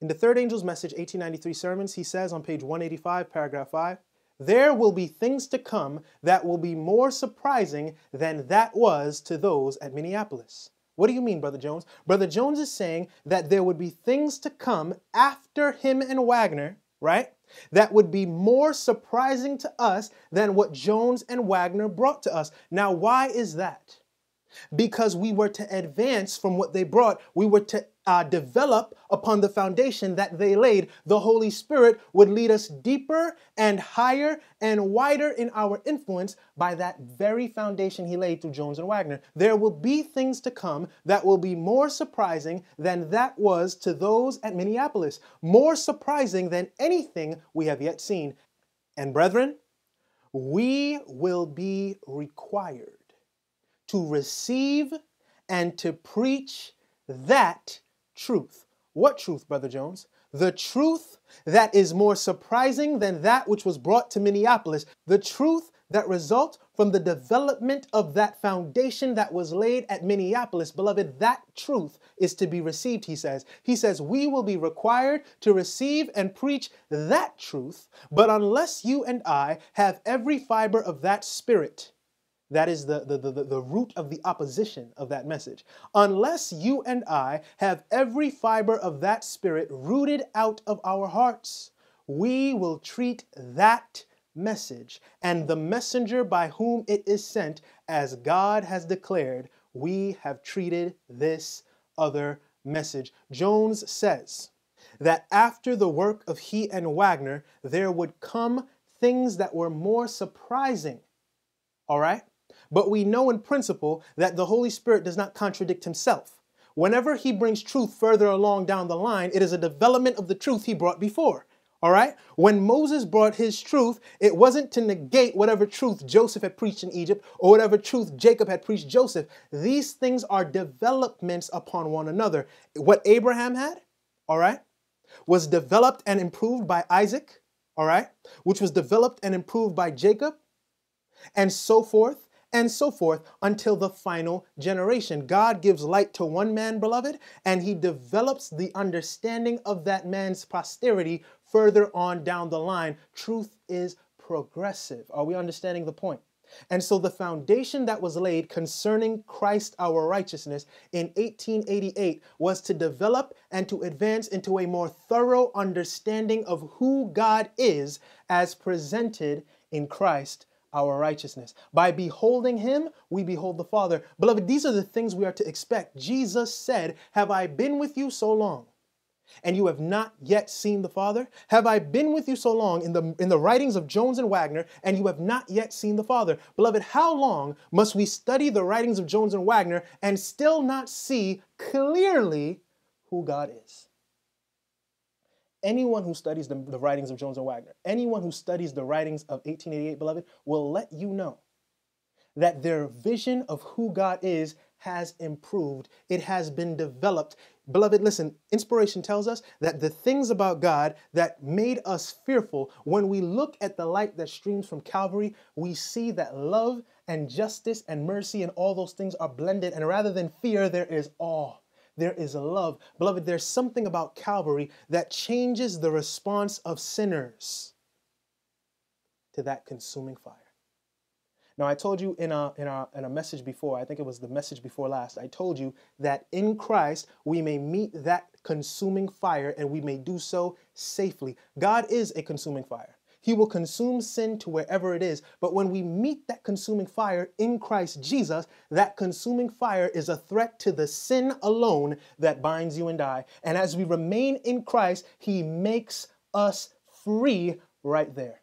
In the Third Angel's Message, 1893 Sermons, he says on page 185, paragraph 5, there will be things to come that will be more surprising than that was to those at Minneapolis. What do you mean, Brother Jones? Brother Jones is saying that there would be things to come after him and Waggoner, right? That would be more surprising to us than what Jones and Waggoner brought to us. Now, why is that? Because we were to advance from what they brought, we were to uh, develop upon the foundation that they laid, the Holy Spirit would lead us deeper and higher and wider in our influence by that very foundation He laid through Jones and Waggoner. There will be things to come that will be more surprising than that was to those at Minneapolis, more surprising than anything we have yet seen. And brethren, we will be required to receive and to preach that truth. What truth, Brother Jones? The truth that is more surprising than that which was brought to Minneapolis. The truth that results from the development of that foundation that was laid at Minneapolis. Beloved, that truth is to be received, he says. He says, We will be required to receive and preach that truth, but unless you and I have every fiber of that spirit, that is the, the, the, the, root of the opposition of that message. Unless you and I have every fiber of that spirit rooted out of our hearts, we will treat that message and the messenger by whom it is sent as God has declared, we have treated this other message. Jones says that after the work of he and Waggoner, there would come things that were more surprising. All right? But we know in principle that the Holy Spirit does not contradict himself. Whenever he brings truth further along down the line, it is a development of the truth he brought before. All right? When Moses brought his truth, it wasn't to negate whatever truth Joseph had preached in Egypt or whatever truth Jacob had preached Joseph. These things are developments upon one another. What Abraham had, all right, was developed and improved by Isaac, all right, which was developed and improved by Jacob, and so forth and so forth until the final generation. God gives light to one man, beloved, and he develops the understanding of that man's posterity further on down the line. Truth is progressive. Are we understanding the point? And so the foundation that was laid concerning Christ our righteousness in 1888 was to develop and to advance into a more thorough understanding of who God is as presented in Christ our righteousness. By beholding him, we behold the Father. Beloved, these are the things we are to expect. Jesus said, Have I been with you so long? And you have not yet seen the Father? Have I been with you so long in the, in the writings of Jones and Waggoner, and you have not yet seen the Father? Beloved, how long must we study the writings of Jones and Waggoner and still not see clearly who God is? Anyone who studies the, the, writings of Jones and Waggoner, anyone who studies the writings of 1888, beloved, will let you know that their vision of who God is has improved. It has been developed. Beloved, listen, inspiration tells us that the things about God that made us fearful, when we look at the light that streams from Calvary, we see that love and justice and mercy and all those things are blended. And rather than fear, there is awe there is a love. Beloved, there's something about Calvary that changes the response of sinners to that consuming fire. Now, I told you in a, in, a, in a message before, I think it was the message before last, I told you that in Christ we may meet that consuming fire and we may do so safely. God is a consuming fire. He will consume sin to wherever it is. But when we meet that consuming fire in Christ Jesus, that consuming fire is a threat to the sin alone that binds you and I. And as we remain in Christ, He makes us free right there.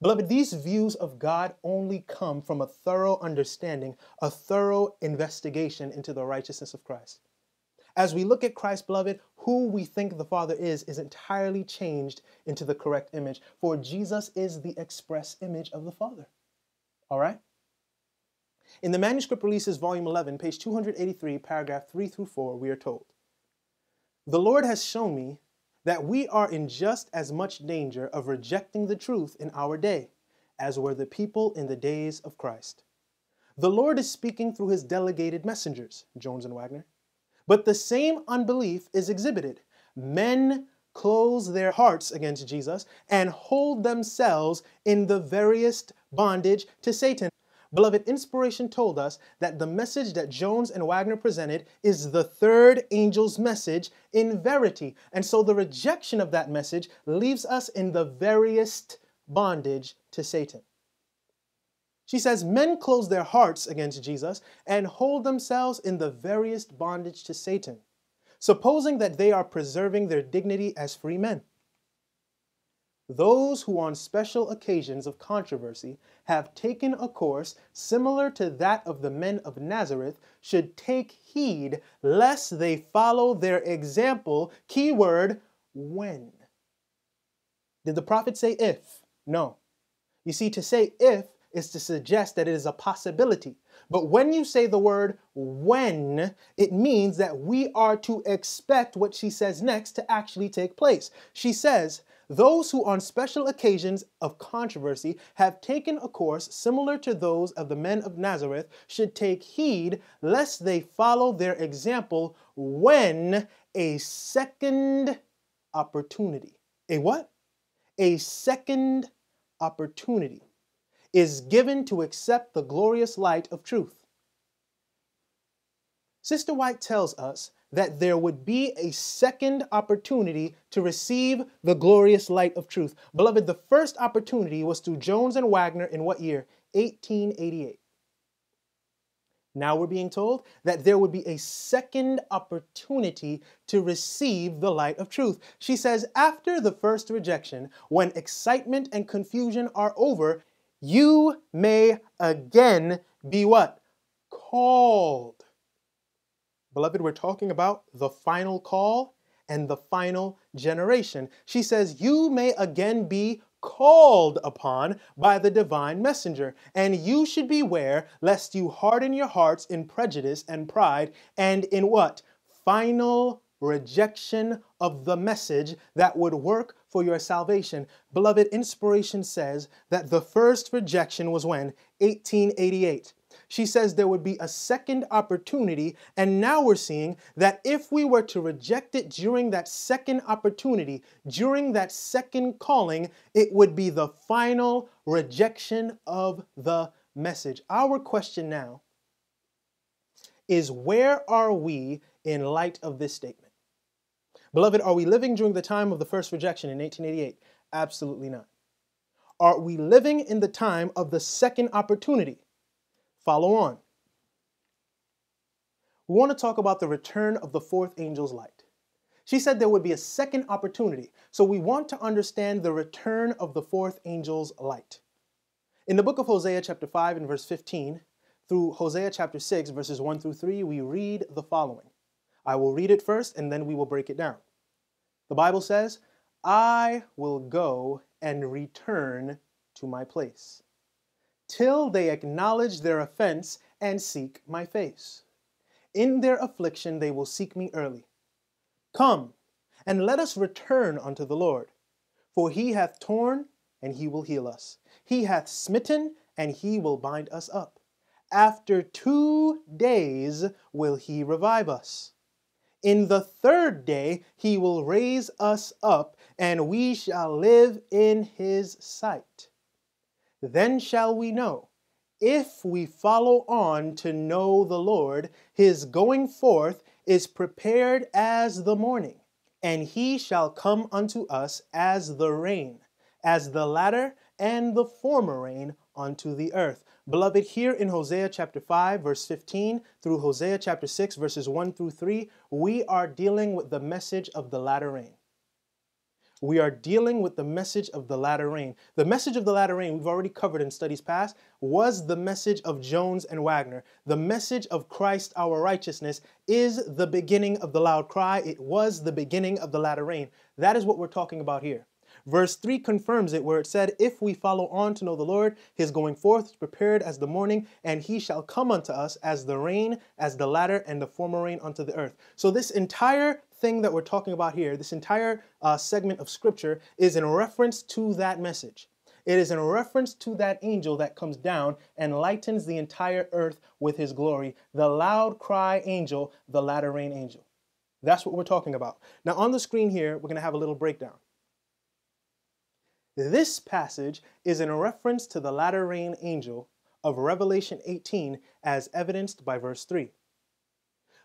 Beloved, these views of God only come from a thorough understanding, a thorough investigation into the righteousness of Christ. As we look at Christ, beloved, who we think the Father is is entirely changed into the correct image. For Jesus is the express image of the Father. All right? In the Manuscript Releases, Volume 11, page 283, paragraph 3 through 4, we are told The Lord has shown me that we are in just as much danger of rejecting the truth in our day as were the people in the days of Christ. The Lord is speaking through his delegated messengers, Jones and Waggoner. But the same unbelief is exhibited. Men close their hearts against Jesus and hold themselves in the veriest bondage to Satan. Beloved, inspiration told us that the message that Jones and Waggoner presented is the third angel's message in verity. And so the rejection of that message leaves us in the veriest bondage to Satan. She says, Men close their hearts against Jesus and hold themselves in the veriest bondage to Satan, supposing that they are preserving their dignity as free men. Those who on special occasions of controversy have taken a course similar to that of the men of Nazareth should take heed lest they follow their example. Keyword, when. Did the prophet say if? No. You see, to say if is to suggest that it is a possibility. But when you say the word when, it means that we are to expect what she says next to actually take place. She says, those who on special occasions of controversy have taken a course similar to those of the men of Nazareth should take heed lest they follow their example when a second opportunity. A what? A second opportunity is given to accept the glorious light of truth. Sister White tells us that there would be a second opportunity to receive the glorious light of truth. Beloved, the first opportunity was through Jones and Waggoner in what year? 1888. Now we're being told that there would be a second opportunity to receive the light of truth. She says, after the first rejection, when excitement and confusion are over, you may again be what? Called. Beloved, we're talking about the final call and the final generation. She says, You may again be called upon by the divine messenger, and you should beware lest you harden your hearts in prejudice and pride, and in what? Final rejection of the message that would work for your salvation. Beloved, inspiration says that the first rejection was when? 1888 she says there would be a second opportunity. And now we're seeing that if we were to reject it during that second opportunity, during that second calling, it would be the final rejection of the message. Our question now is where are we in light of this statement? Beloved, are we living during the time of the first rejection in 1888? Absolutely not. Are we living in the time of the second opportunity? Follow on. We want to talk about the return of the fourth angel's light. She said there would be a second opportunity, so we want to understand the return of the fourth angel's light. In the book of Hosea, chapter 5, and verse 15, through Hosea chapter 6, verses 1 through 3, we read the following. I will read it first, and then we will break it down. The Bible says, I will go and return to my place till they acknowledge their offense and seek my face. In their affliction they will seek me early. Come, and let us return unto the Lord. For he hath torn, and he will heal us. He hath smitten, and he will bind us up. After two days will he revive us. In the third day he will raise us up, and we shall live in his sight. Then shall we know, if we follow on to know the Lord, his going forth is prepared as the morning, and he shall come unto us as the rain, as the latter and the former rain unto the earth. Beloved, here in Hosea chapter 5, verse 15, through Hosea chapter 6, verses 1 through 3, we are dealing with the message of the latter rain we are dealing with the message of the latter rain. The message of the latter rain, we've already covered in studies past, was the message of Jones and Waggoner. The message of Christ our righteousness is the beginning of the loud cry. It was the beginning of the latter rain. That is what we're talking about here. Verse 3 confirms it, where it said, If we follow on to know the Lord, his going forth is prepared as the morning, and he shall come unto us as the rain, as the latter and the former rain unto the earth. So, this entire thing that we're talking about here, this entire uh, segment of scripture, is in reference to that message. It is in reference to that angel that comes down and lightens the entire earth with his glory, the loud cry angel, the latter rain angel. That's what we're talking about. Now, on the screen here, we're going to have a little breakdown. This passage is in reference to the latter rain angel of Revelation 18 as evidenced by verse 3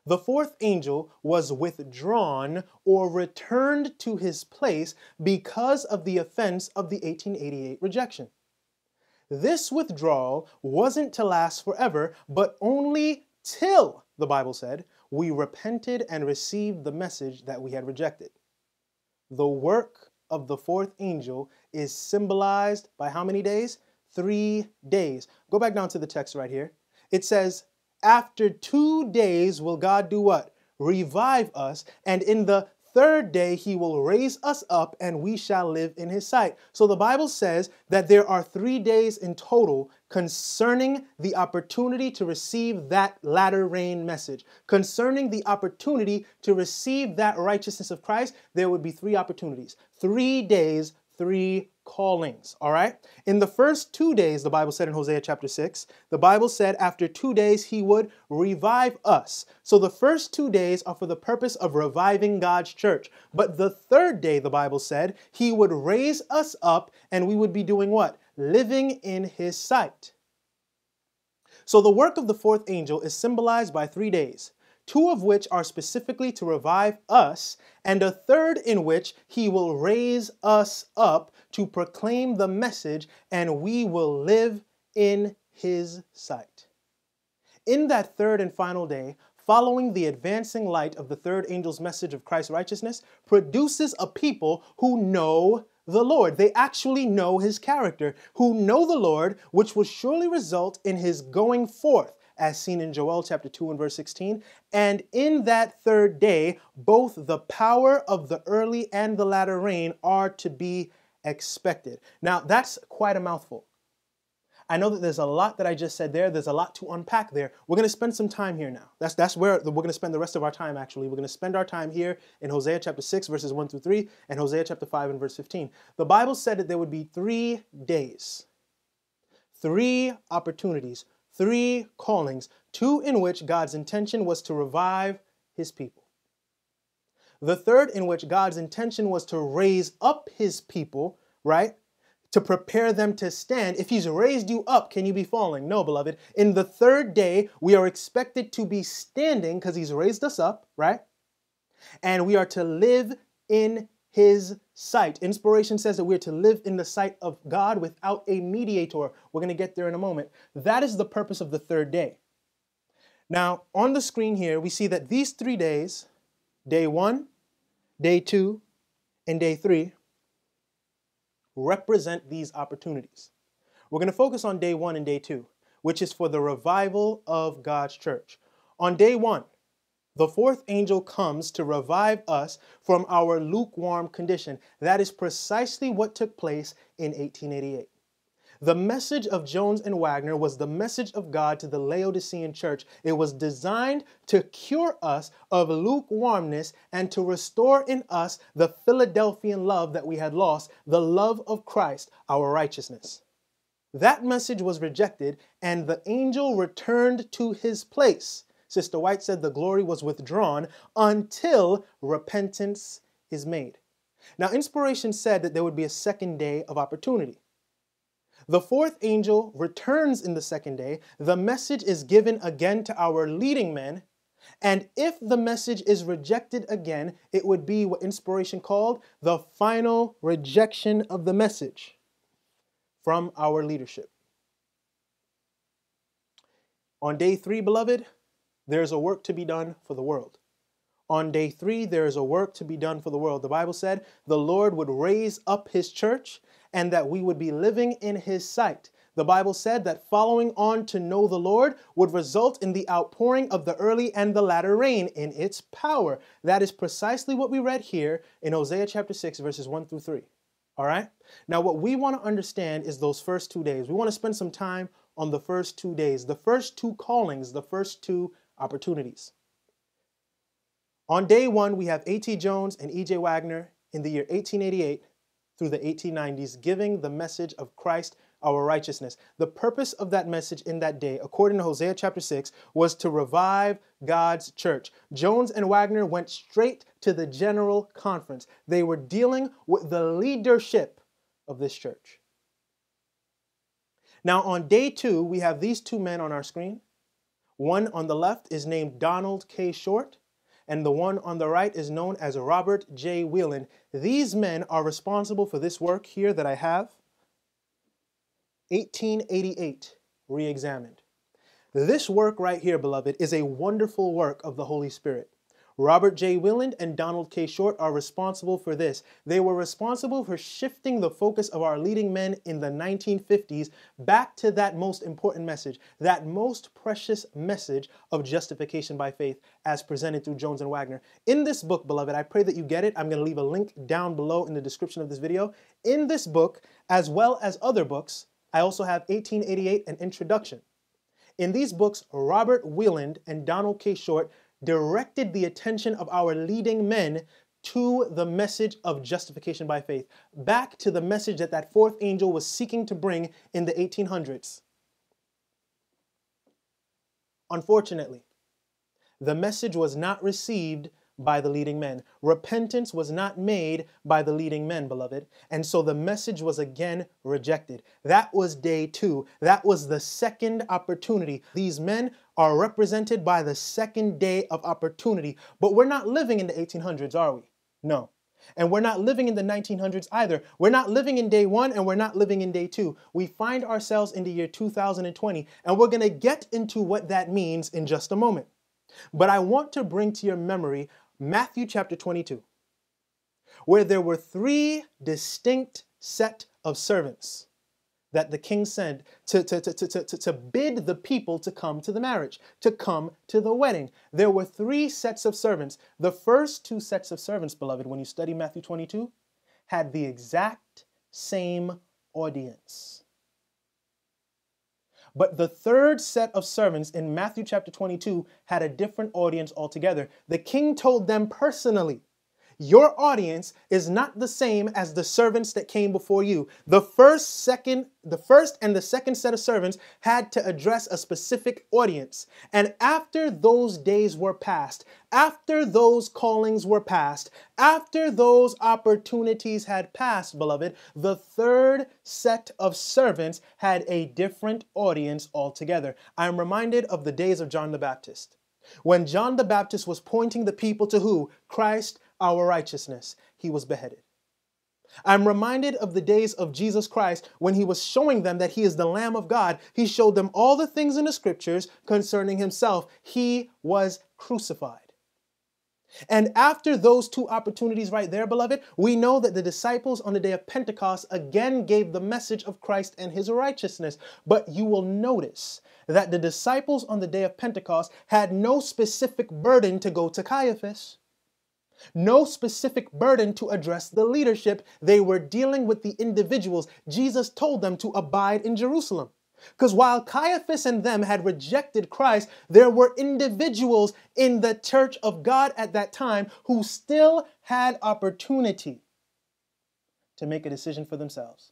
the fourth angel was withdrawn or returned to his place because of the offense of the 1888 rejection. This withdrawal wasn't to last forever, but only till, the Bible said, we repented and received the message that we had rejected. The work of the fourth angel is symbolized by how many days? Three days. Go back down to the text right here. It says, after two days will God do what? Revive us. And in the third day he will raise us up and we shall live in his sight. So the Bible says that there are three days in total concerning the opportunity to receive that latter rain message. Concerning the opportunity to receive that righteousness of Christ, there would be three opportunities. Three days, three callings, all right? In the first two days, the Bible said in Hosea chapter 6, the Bible said after two days he would revive us. So the first two days are for the purpose of reviving God's church. But the third day, the Bible said, he would raise us up and we would be doing what? Living in his sight. So the work of the fourth angel is symbolized by three days two of which are specifically to revive us, and a third in which he will raise us up to proclaim the message, and we will live in his sight. In that third and final day, following the advancing light of the third angel's message of Christ's righteousness, produces a people who know the Lord. They actually know his character, who know the Lord, which will surely result in his going forth as seen in Joel chapter 2 and verse 16. And in that third day, both the power of the early and the latter rain are to be expected. Now, that's quite a mouthful. I know that there's a lot that I just said there. There's a lot to unpack there. We're going to spend some time here now. That's, that's where we're going to spend the rest of our time, actually. We're going to spend our time here in Hosea chapter 6, verses 1 through 3, and Hosea chapter 5 and verse 15. The Bible said that there would be three days, three opportunities three callings, two in which God's intention was to revive his people. The third in which God's intention was to raise up his people, right? To prepare them to stand. If he's raised you up, can you be falling? No, beloved. In the third day, we are expected to be standing because he's raised us up, right? And we are to live in his sight. Inspiration says that we're to live in the sight of God without a mediator. We're going to get there in a moment. That is the purpose of the third day. Now, on the screen here, we see that these three days, day one, day two, and day three, represent these opportunities. We're going to focus on day one and day two, which is for the revival of God's church. On day one, the fourth angel comes to revive us from our lukewarm condition. That is precisely what took place in 1888. The message of Jones and Waggoner was the message of God to the Laodicean church. It was designed to cure us of lukewarmness and to restore in us the Philadelphian love that we had lost, the love of Christ, our righteousness. That message was rejected, and the angel returned to his place. Sister White said the glory was withdrawn until repentance is made. Now, inspiration said that there would be a second day of opportunity. The fourth angel returns in the second day. The message is given again to our leading men. And if the message is rejected again, it would be what inspiration called the final rejection of the message from our leadership. On day three, beloved, there's a work to be done for the world. On day three, there is a work to be done for the world. The Bible said the Lord would raise up his church and that we would be living in his sight. The Bible said that following on to know the Lord would result in the outpouring of the early and the latter rain in its power. That is precisely what we read here in Hosea chapter 6, verses 1 through 3. All right? Now, what we want to understand is those first two days. We want to spend some time on the first two days, the first two callings, the first two opportunities. On day one, we have A.T. Jones and E.J. Waggoner in the year 1888 through the 1890s giving the message of Christ our righteousness. The purpose of that message in that day, according to Hosea chapter 6, was to revive God's church. Jones and Waggoner went straight to the general conference. They were dealing with the leadership of this church. Now, on day two, we have these two men on our screen. One on the left is named Donald K. Short, and the one on the right is known as Robert J. Wieland. These men are responsible for this work here that I have 1888 re-examined. This work right here, beloved, is a wonderful work of the Holy Spirit. Robert J. Wieland and Donald K. Short are responsible for this. They were responsible for shifting the focus of our leading men in the 1950s back to that most important message, that most precious message of justification by faith as presented through Jones and Waggoner. In this book, beloved, I pray that you get it. I'm going to leave a link down below in the description of this video. In this book, as well as other books, I also have 1888 An Introduction. In these books, Robert Wieland and Donald K. Short directed the attention of our leading men to the message of justification by faith, back to the message that that fourth angel was seeking to bring in the 1800s. Unfortunately, the message was not received by the leading men. Repentance was not made by the leading men, beloved. And so the message was again rejected. That was day two. That was the second opportunity. These men are represented by the second day of opportunity. But we're not living in the 1800s, are we? No. And we're not living in the 1900s either. We're not living in day one and we're not living in day two. We find ourselves in the year 2020, and we're going to get into what that means in just a moment. But I want to bring to your memory Matthew chapter 22, where there were three distinct set of servants that the king sent to, to, to, to, to, to bid the people to come to the marriage, to come to the wedding. There were three sets of servants. The first two sets of servants, beloved, when you study Matthew 22, had the exact same audience. But the third set of servants in Matthew chapter 22 had a different audience altogether. The king told them personally, your audience is not the same as the servants that came before you. The first, second, the first and the second set of servants had to address a specific audience. And after those days were passed, after those callings were passed, after those opportunities had passed, beloved, the third set of servants had a different audience altogether. I am reminded of the days of John the Baptist. When John the Baptist was pointing the people to who? Christ our righteousness, he was beheaded. I'm reminded of the days of Jesus Christ when he was showing them that he is the Lamb of God. He showed them all the things in the scriptures concerning himself. He was crucified. And after those two opportunities right there, beloved, we know that the disciples on the day of Pentecost again gave the message of Christ and his righteousness. But you will notice that the disciples on the day of Pentecost had no specific burden to go to Caiaphas no specific burden to address the leadership. They were dealing with the individuals. Jesus told them to abide in Jerusalem. Because while Caiaphas and them had rejected Christ, there were individuals in the church of God at that time who still had opportunity to make a decision for themselves.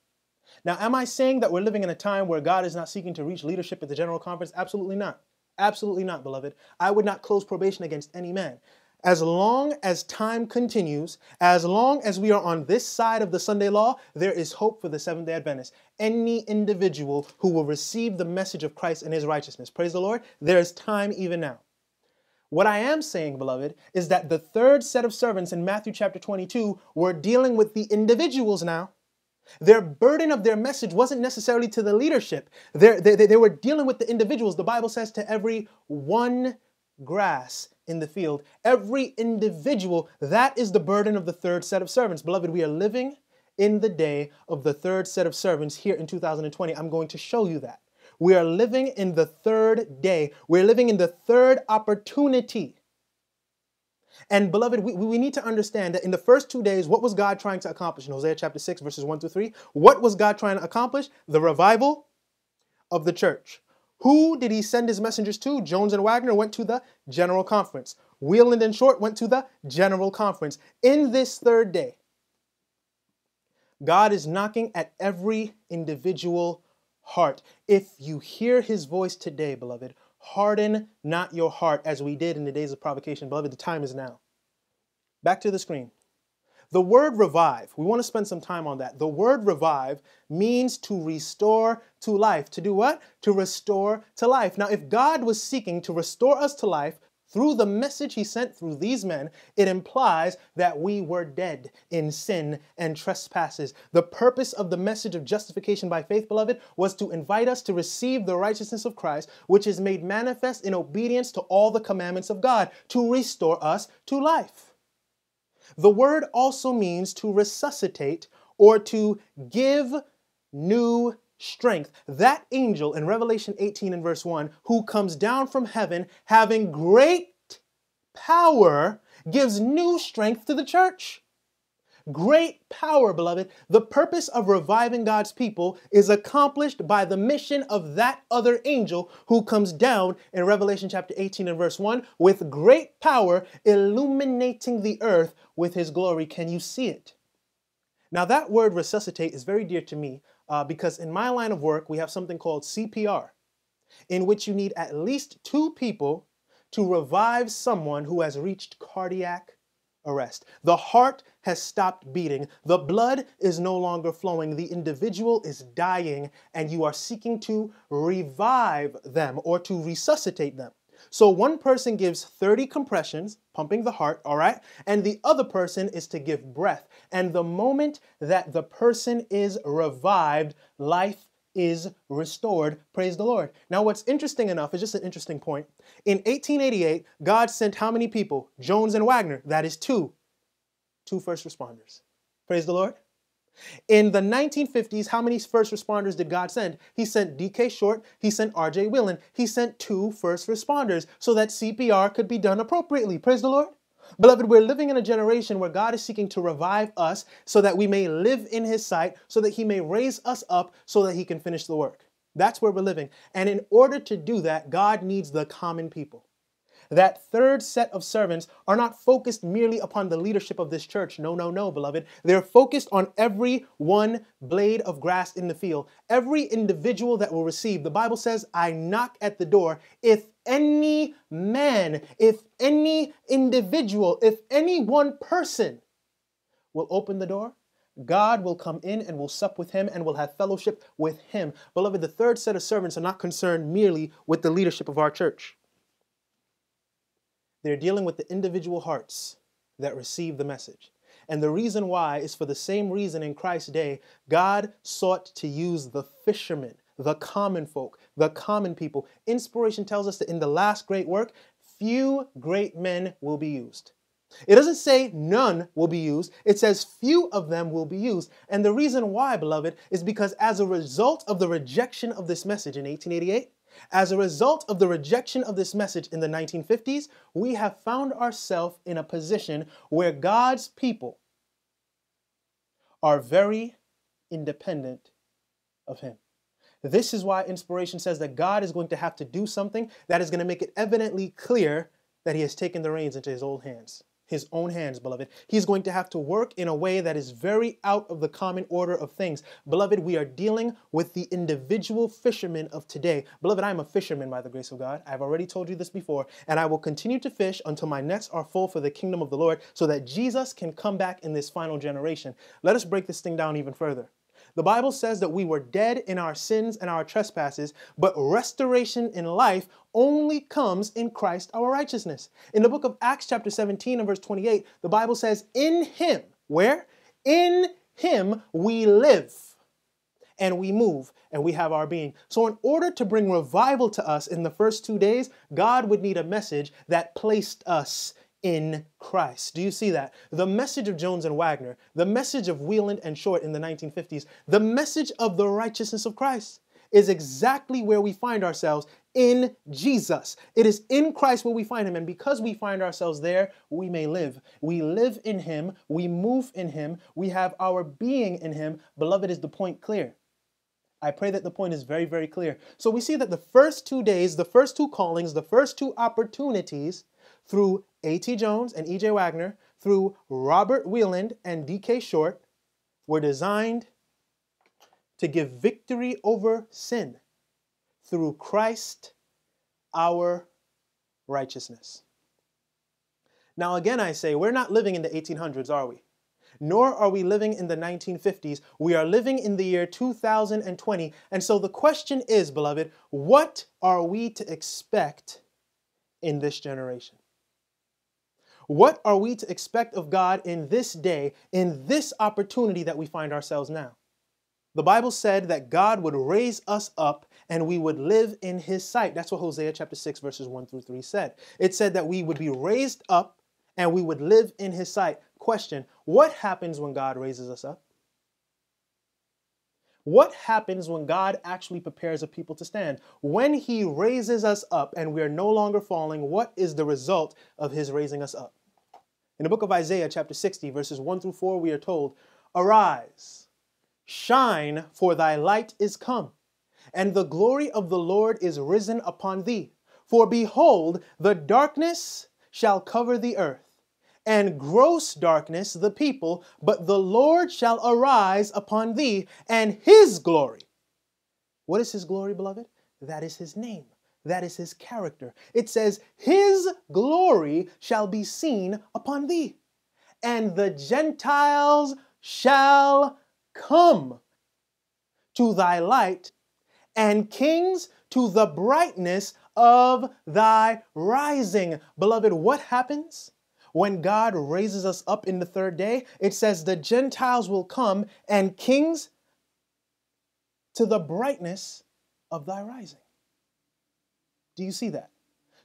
Now, am I saying that we're living in a time where God is not seeking to reach leadership at the General Conference? Absolutely not. Absolutely not, beloved. I would not close probation against any man. As long as time continues, as long as we are on this side of the Sunday law, there is hope for the Seventh day Adventists. Any individual who will receive the message of Christ and his righteousness. Praise the Lord. There is time even now. What I am saying, beloved, is that the third set of servants in Matthew chapter 22 were dealing with the individuals now. Their burden of their message wasn't necessarily to the leadership. They, they, they were dealing with the individuals. The Bible says to every one grass in the field. Every individual, that is the burden of the third set of servants. Beloved, we are living in the day of the third set of servants here in 2020. I'm going to show you that. We are living in the third day. We're living in the third opportunity. And beloved, we, we need to understand that in the first two days, what was God trying to accomplish? In Hosea chapter 6, verses 1 through 3, what was God trying to accomplish? The revival of the church. Who did he send his messengers to? Jones and Waggoner went to the General Conference. Wieland and Short went to the General Conference. In this third day, God is knocking at every individual heart. If you hear his voice today, beloved, harden not your heart as we did in the days of provocation. Beloved, the time is now. Back to the screen. The word revive, we want to spend some time on that. The word revive means to restore to life. To do what? To restore to life. Now, if God was seeking to restore us to life through the message he sent through these men, it implies that we were dead in sin and trespasses. The purpose of the message of justification by faith, beloved, was to invite us to receive the righteousness of Christ, which is made manifest in obedience to all the commandments of God, to restore us to life. The word also means to resuscitate or to give new strength. That angel in Revelation 18 and verse 1, who comes down from heaven having great power, gives new strength to the church. Great power, beloved. The purpose of reviving God's people is accomplished by the mission of that other angel who comes down in Revelation chapter 18 and verse 1 with great power, illuminating the earth with his glory. Can you see it? Now, that word resuscitate is very dear to me uh, because in my line of work, we have something called CPR, in which you need at least two people to revive someone who has reached cardiac arrest. The heart has stopped beating, the blood is no longer flowing, the individual is dying, and you are seeking to revive them or to resuscitate them. So one person gives 30 compressions, pumping the heart, all right? And the other person is to give breath. And the moment that the person is revived, life is restored. Praise the Lord. Now, what's interesting enough is just an interesting point. In 1888, God sent how many people? Jones and Waggoner. That is two. Two first responders. Praise the Lord. In the 1950s, how many first responders did God send? He sent DK Short, he sent RJ Wieland, he sent two first responders so that CPR could be done appropriately. Praise the Lord. Beloved, we're living in a generation where God is seeking to revive us so that we may live in His sight, so that He may raise us up, so that He can finish the work. That's where we're living. And in order to do that, God needs the common people. That third set of servants are not focused merely upon the leadership of this church. No, no, no, beloved. They're focused on every one blade of grass in the field, every individual that will receive. The Bible says, I knock at the door. If any man, if any individual, if any one person will open the door, God will come in and will sup with him and will have fellowship with him. Beloved, the third set of servants are not concerned merely with the leadership of our church. They're dealing with the individual hearts that receive the message. And the reason why is for the same reason in Christ's day, God sought to use the fishermen, the common folk, the common people. Inspiration tells us that in the last great work, few great men will be used. It doesn't say none will be used. It says few of them will be used. And the reason why, beloved, is because as a result of the rejection of this message in 1888, as a result of the rejection of this message in the 1950s, we have found ourselves in a position where God's people are very independent of Him. This is why inspiration says that God is going to have to do something that is going to make it evidently clear that He has taken the reins into His own hands his own hands, beloved. He's going to have to work in a way that is very out of the common order of things. Beloved, we are dealing with the individual fishermen of today. Beloved, I am a fisherman by the grace of God. I've already told you this before, and I will continue to fish until my nets are full for the kingdom of the Lord so that Jesus can come back in this final generation. Let us break this thing down even further. The Bible says that we were dead in our sins and our trespasses, but restoration in life only comes in Christ our righteousness. In the book of Acts, chapter 17 and verse 28, the Bible says, In him, where? In him we live and we move and we have our being. So, in order to bring revival to us in the first two days, God would need a message that placed us in Christ. Do you see that? The message of Jones and Waggoner, the message of Wieland and Short in the 1950s, the message of the righteousness of Christ is exactly where we find ourselves in Jesus. It is in Christ where we find Him. And because we find ourselves there, we may live. We live in Him, we move in Him, we have our being in Him. Beloved, is the point clear? I pray that the point is very, very clear. So we see that the first two days, the first two callings, the first two opportunities through A.T. Jones and E.J. Waggoner, through Robert Wieland and D.K. Short, were designed to give victory over sin through Christ, our righteousness. Now, again, I say, we're not living in the 1800s, are we? Nor are we living in the 1950s. We are living in the year 2020. And so the question is, beloved, what are we to expect in this generation? What are we to expect of God in this day, in this opportunity that we find ourselves now? The Bible said that God would raise us up and we would live in his sight. That's what Hosea chapter 6, verses 1 through 3 said. It said that we would be raised up and we would live in his sight. Question What happens when God raises us up? What happens when God actually prepares a people to stand? When He raises us up and we are no longer falling, what is the result of His raising us up? In the book of Isaiah, chapter 60, verses 1 through 4, we are told, Arise, shine, for thy light is come, and the glory of the Lord is risen upon thee. For behold, the darkness shall cover the earth and gross darkness the people, but the Lord shall arise upon thee, and his glory. What is his glory, beloved? That is his name. That is his character. It says, His glory shall be seen upon thee, and the Gentiles shall come to thy light, and kings to the brightness of thy rising. Beloved, what happens? when God raises us up in the third day, it says the Gentiles will come and kings to the brightness of thy rising. Do you see that?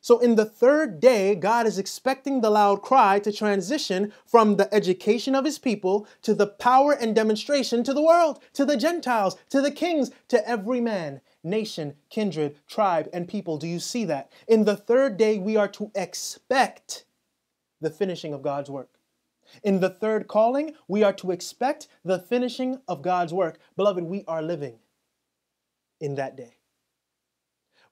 So, in the third day, God is expecting the loud cry to transition from the education of his people to the power and demonstration to the world, to the Gentiles, to the kings, to every man, nation, kindred, tribe, and people. Do you see that? In the third day, we are to expect the finishing of God's work. In the third calling, we are to expect the finishing of God's work. Beloved, we are living in that day.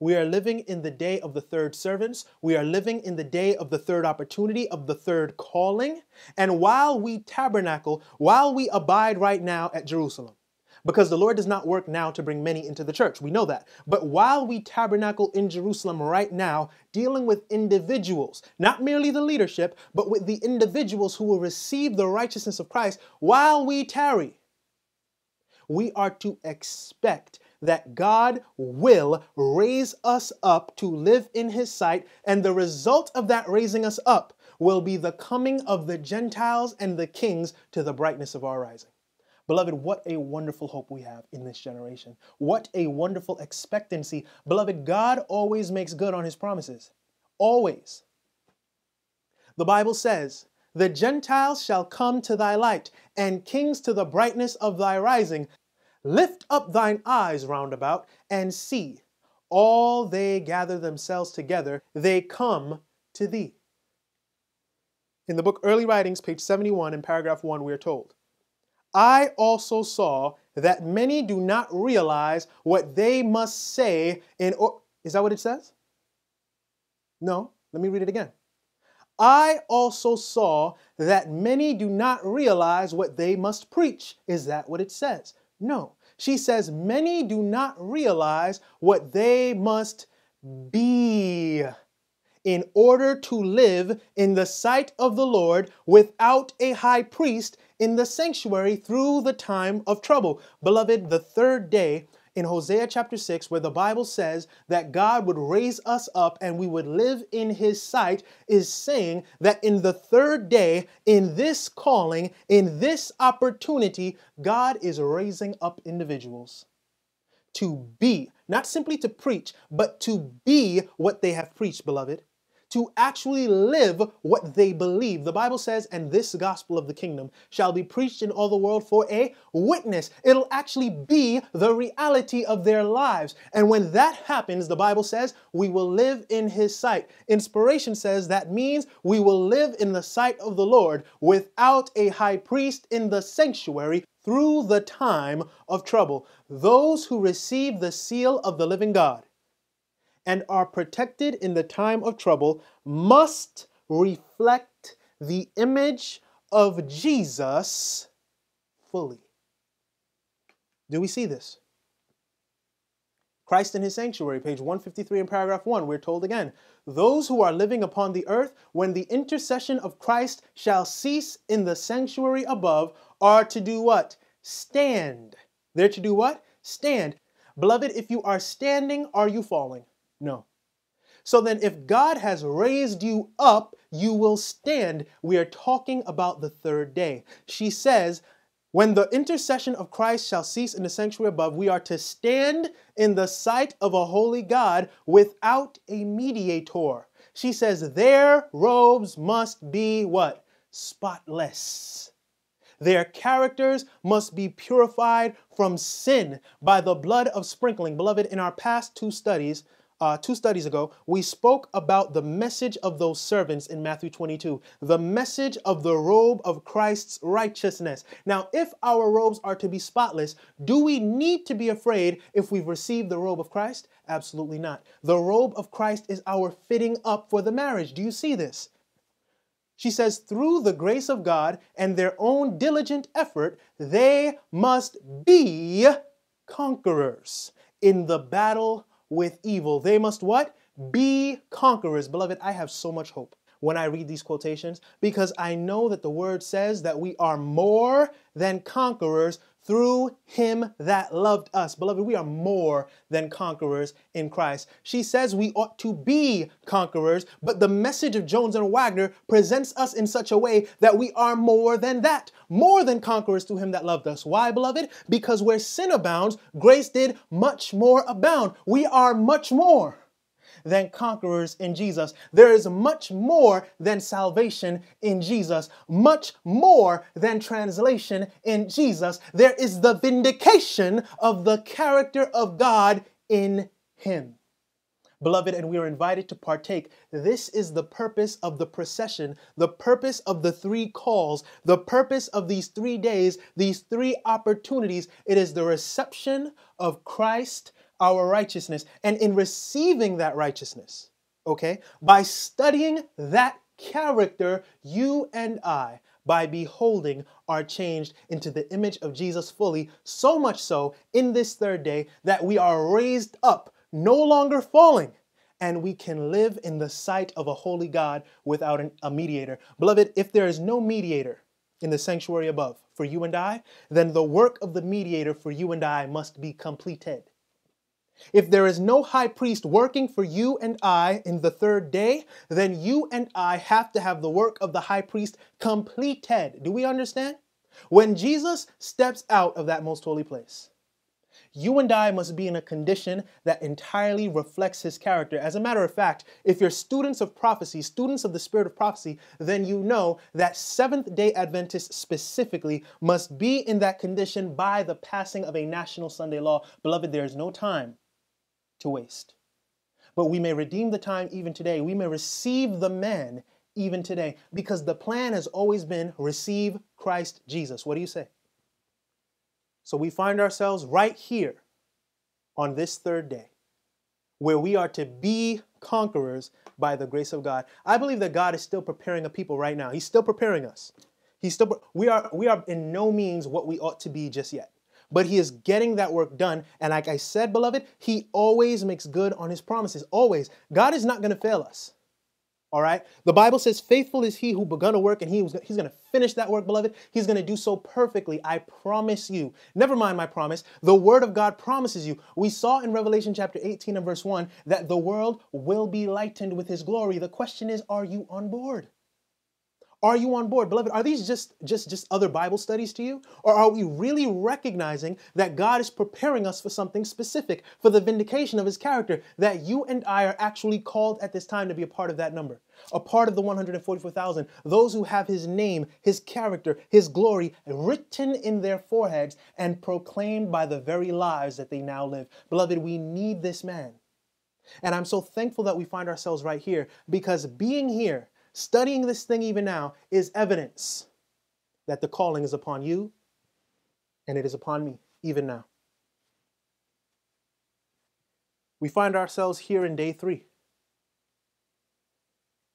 We are living in the day of the third servants. We are living in the day of the third opportunity, of the third calling. And while we tabernacle, while we abide right now at Jerusalem, because the Lord does not work now to bring many into the church. We know that. But while we tabernacle in Jerusalem right now, dealing with individuals, not merely the leadership, but with the individuals who will receive the righteousness of Christ, while we tarry, we are to expect that God will raise us up to live in His sight, and the result of that raising us up will be the coming of the Gentiles and the kings to the brightness of our rising. Beloved, what a wonderful hope we have in this generation. What a wonderful expectancy. Beloved, God always makes good on his promises. Always. The Bible says, The Gentiles shall come to thy light, and kings to the brightness of thy rising. Lift up thine eyes round about, and see. All they gather themselves together, they come to thee. In the book Early Writings, page 71, in paragraph 1, we are told, I also saw that many do not realize what they must say in or is that what it says? No, let me read it again. I also saw that many do not realize what they must preach. Is that what it says? No. She says many do not realize what they must be in order to live in the sight of the Lord without a high priest in the sanctuary through the time of trouble. Beloved, the third day in Hosea chapter 6, where the Bible says that God would raise us up and we would live in his sight, is saying that in the third day, in this calling, in this opportunity, God is raising up individuals to be, not simply to preach, but to be what they have preached, beloved to actually live what they believe. The Bible says, and this gospel of the kingdom shall be preached in all the world for a witness. It'll actually be the reality of their lives. And when that happens, the Bible says, we will live in his sight. Inspiration says that means we will live in the sight of the Lord without a high priest in the sanctuary through the time of trouble. Those who receive the seal of the living God and are protected in the time of trouble must reflect the image of Jesus fully. Do we see this? Christ in his sanctuary, page 153 in paragraph 1, we're told again, those who are living upon the earth, when the intercession of Christ shall cease in the sanctuary above, are to do what? Stand. They're to do what? Stand. Beloved, if you are standing, are you falling? No. So then, if God has raised you up, you will stand. We are talking about the third day. She says, when the intercession of Christ shall cease in the sanctuary above, we are to stand in the sight of a holy God without a mediator. She says, their robes must be what? Spotless. Their characters must be purified from sin by the blood of sprinkling. Beloved, in our past two studies, uh, two studies ago, we spoke about the message of those servants in Matthew 22, the message of the robe of Christ's righteousness. Now, if our robes are to be spotless, do we need to be afraid if we've received the robe of Christ? Absolutely not. The robe of Christ is our fitting up for the marriage. Do you see this? She says, through the grace of God and their own diligent effort, they must be conquerors in the battle with evil. They must what? Be conquerors. Beloved, I have so much hope when I read these quotations because I know that the word says that we are more than conquerors through him that loved us. Beloved, we are more than conquerors in Christ. She says we ought to be conquerors, but the message of Jones and Waggoner presents us in such a way that we are more than that, more than conquerors through him that loved us. Why, beloved? Because where sin abounds, grace did much more abound. We are much more than conquerors in Jesus. There is much more than salvation in Jesus, much more than translation in Jesus. There is the vindication of the character of God in Him. Beloved, and we are invited to partake. This is the purpose of the procession, the purpose of the three calls, the purpose of these three days, these three opportunities. It is the reception of Christ our righteousness. And in receiving that righteousness, okay, by studying that character, you and I, by beholding, are changed into the image of Jesus fully, so much so in this third day that we are raised up, no longer falling, and we can live in the sight of a holy God without an, a mediator. Beloved, if there is no mediator in the sanctuary above for you and I, then the work of the mediator for you and I must be completed. If there is no high priest working for you and I in the third day, then you and I have to have the work of the high priest completed. Do we understand? When Jesus steps out of that most holy place, you and I must be in a condition that entirely reflects his character. As a matter of fact, if you're students of prophecy, students of the spirit of prophecy, then you know that Seventh day Adventists specifically must be in that condition by the passing of a national Sunday law. Beloved, there is no time to waste. But we may redeem the time even today. We may receive the man even today because the plan has always been receive Christ Jesus. What do you say? So we find ourselves right here on this third day where we are to be conquerors by the grace of God. I believe that God is still preparing a people right now. He's still preparing us. He's still we are we are in no means what we ought to be just yet but he is getting that work done. And like I said, beloved, he always makes good on his promises. Always. God is not going to fail us. All right. The Bible says, faithful is he who begun a work and he was, he's going to finish that work, beloved. He's going to do so perfectly. I promise you. Never mind my promise. The word of God promises you. We saw in Revelation chapter 18 and verse 1 that the world will be lightened with his glory. The question is, are you on board? Are you on board? Beloved, are these just, just, just other Bible studies to you? Or are we really recognizing that God is preparing us for something specific, for the vindication of his character, that you and I are actually called at this time to be a part of that number, a part of the 144,000, those who have his name, his character, his glory written in their foreheads and proclaimed by the very lives that they now live. Beloved, we need this man. And I'm so thankful that we find ourselves right here because being here, Studying this thing even now is evidence that the calling is upon you and it is upon me even now. We find ourselves here in day three.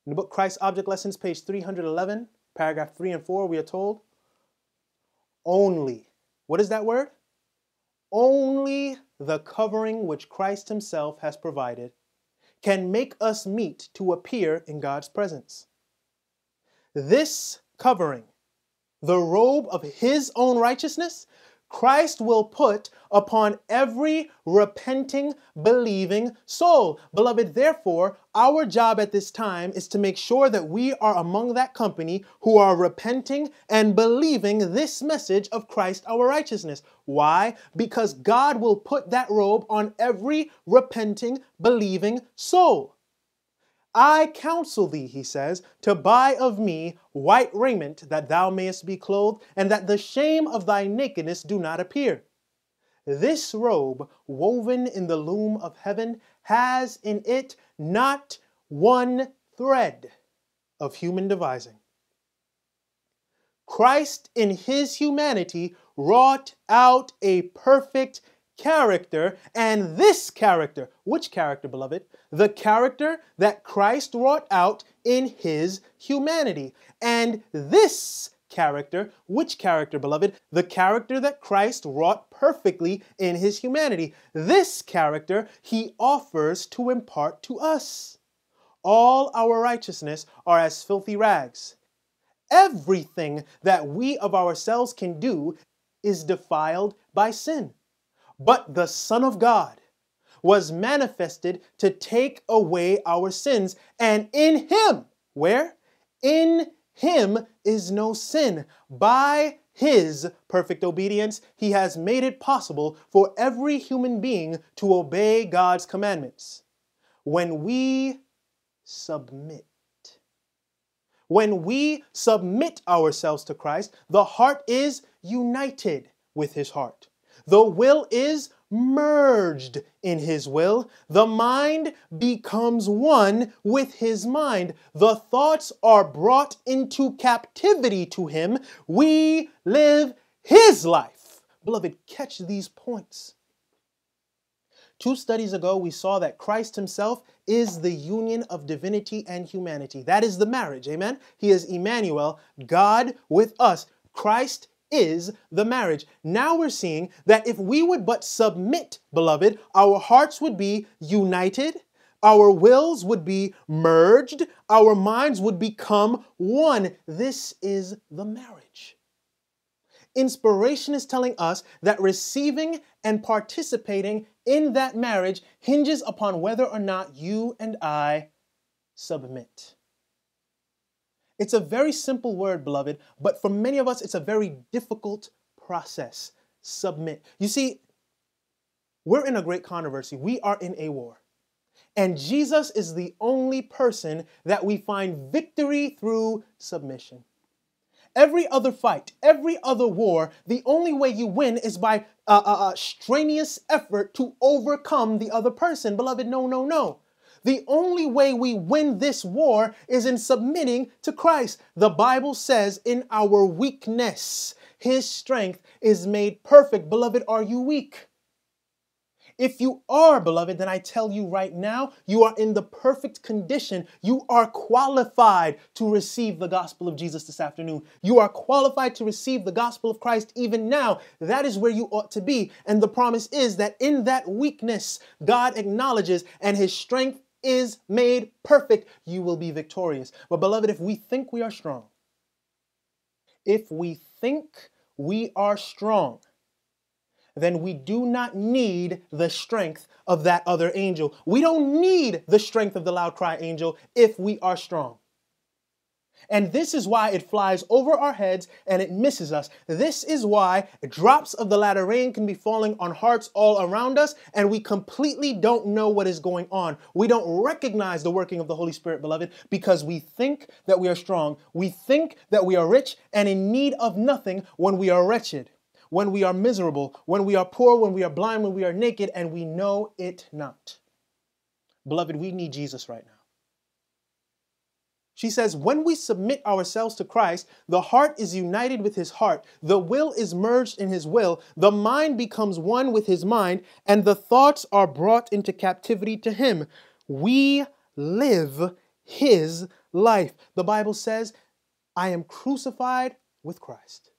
In the book Christ Object Lessons, page 311, paragraph 3 and 4, we are told only, what is that word? Only the covering which Christ Himself has provided can make us meet to appear in God's presence. This covering, the robe of his own righteousness, Christ will put upon every repenting, believing soul. Beloved, therefore, our job at this time is to make sure that we are among that company who are repenting and believing this message of Christ our righteousness. Why? Because God will put that robe on every repenting, believing soul. I counsel thee, he says, to buy of me white raiment, that thou mayest be clothed, and that the shame of thy nakedness do not appear. This robe, woven in the loom of heaven, has in it not one thread of human devising. Christ, in his humanity, wrought out a perfect character, and this character, which character, beloved? The character that Christ wrought out in his humanity. And this character, which character, beloved? The character that Christ wrought perfectly in his humanity. This character he offers to impart to us. All our righteousness are as filthy rags. Everything that we of ourselves can do is defiled by sin. But the Son of God was manifested to take away our sins. And in him, where? In him is no sin. By his perfect obedience, he has made it possible for every human being to obey God's commandments. When we submit, when we submit ourselves to Christ, the heart is united with his heart. The will is merged in his will. The mind becomes one with his mind. The thoughts are brought into captivity to him. We live his life. Beloved, catch these points. Two studies ago, we saw that Christ himself is the union of divinity and humanity. That is the marriage, amen? He is Emmanuel, God with us. Christ is the marriage. Now we're seeing that if we would but submit, beloved, our hearts would be united, our wills would be merged, our minds would become one. This is the marriage. Inspiration is telling us that receiving and participating in that marriage hinges upon whether or not you and I submit. It's a very simple word, beloved, but for many of us, it's a very difficult process. Submit. You see, we're in a great controversy. We are in a war. And Jesus is the only person that we find victory through submission. Every other fight, every other war, the only way you win is by a, a, a strenuous effort to overcome the other person. Beloved, no, no, no. The only way we win this war is in submitting to Christ. The Bible says, in our weakness, his strength is made perfect. Beloved, are you weak? If you are, beloved, then I tell you right now, you are in the perfect condition. You are qualified to receive the gospel of Jesus this afternoon. You are qualified to receive the gospel of Christ even now. That is where you ought to be. And the promise is that in that weakness, God acknowledges and his strength is made perfect, you will be victorious. But, beloved, if we think we are strong, if we think we are strong, then we do not need the strength of that other angel. We don't need the strength of the loud cry angel if we are strong. And this is why it flies over our heads and it misses us. This is why drops of the latter rain can be falling on hearts all around us and we completely don't know what is going on. We don't recognize the working of the Holy Spirit, beloved, because we think that we are strong. We think that we are rich and in need of nothing when we are wretched, when we are miserable, when we are poor, when we are blind, when we are naked, and we know it not. Beloved, we need Jesus right now. She says, when we submit ourselves to Christ, the heart is united with his heart, the will is merged in his will, the mind becomes one with his mind, and the thoughts are brought into captivity to him. We live his life. The Bible says, I am crucified with Christ.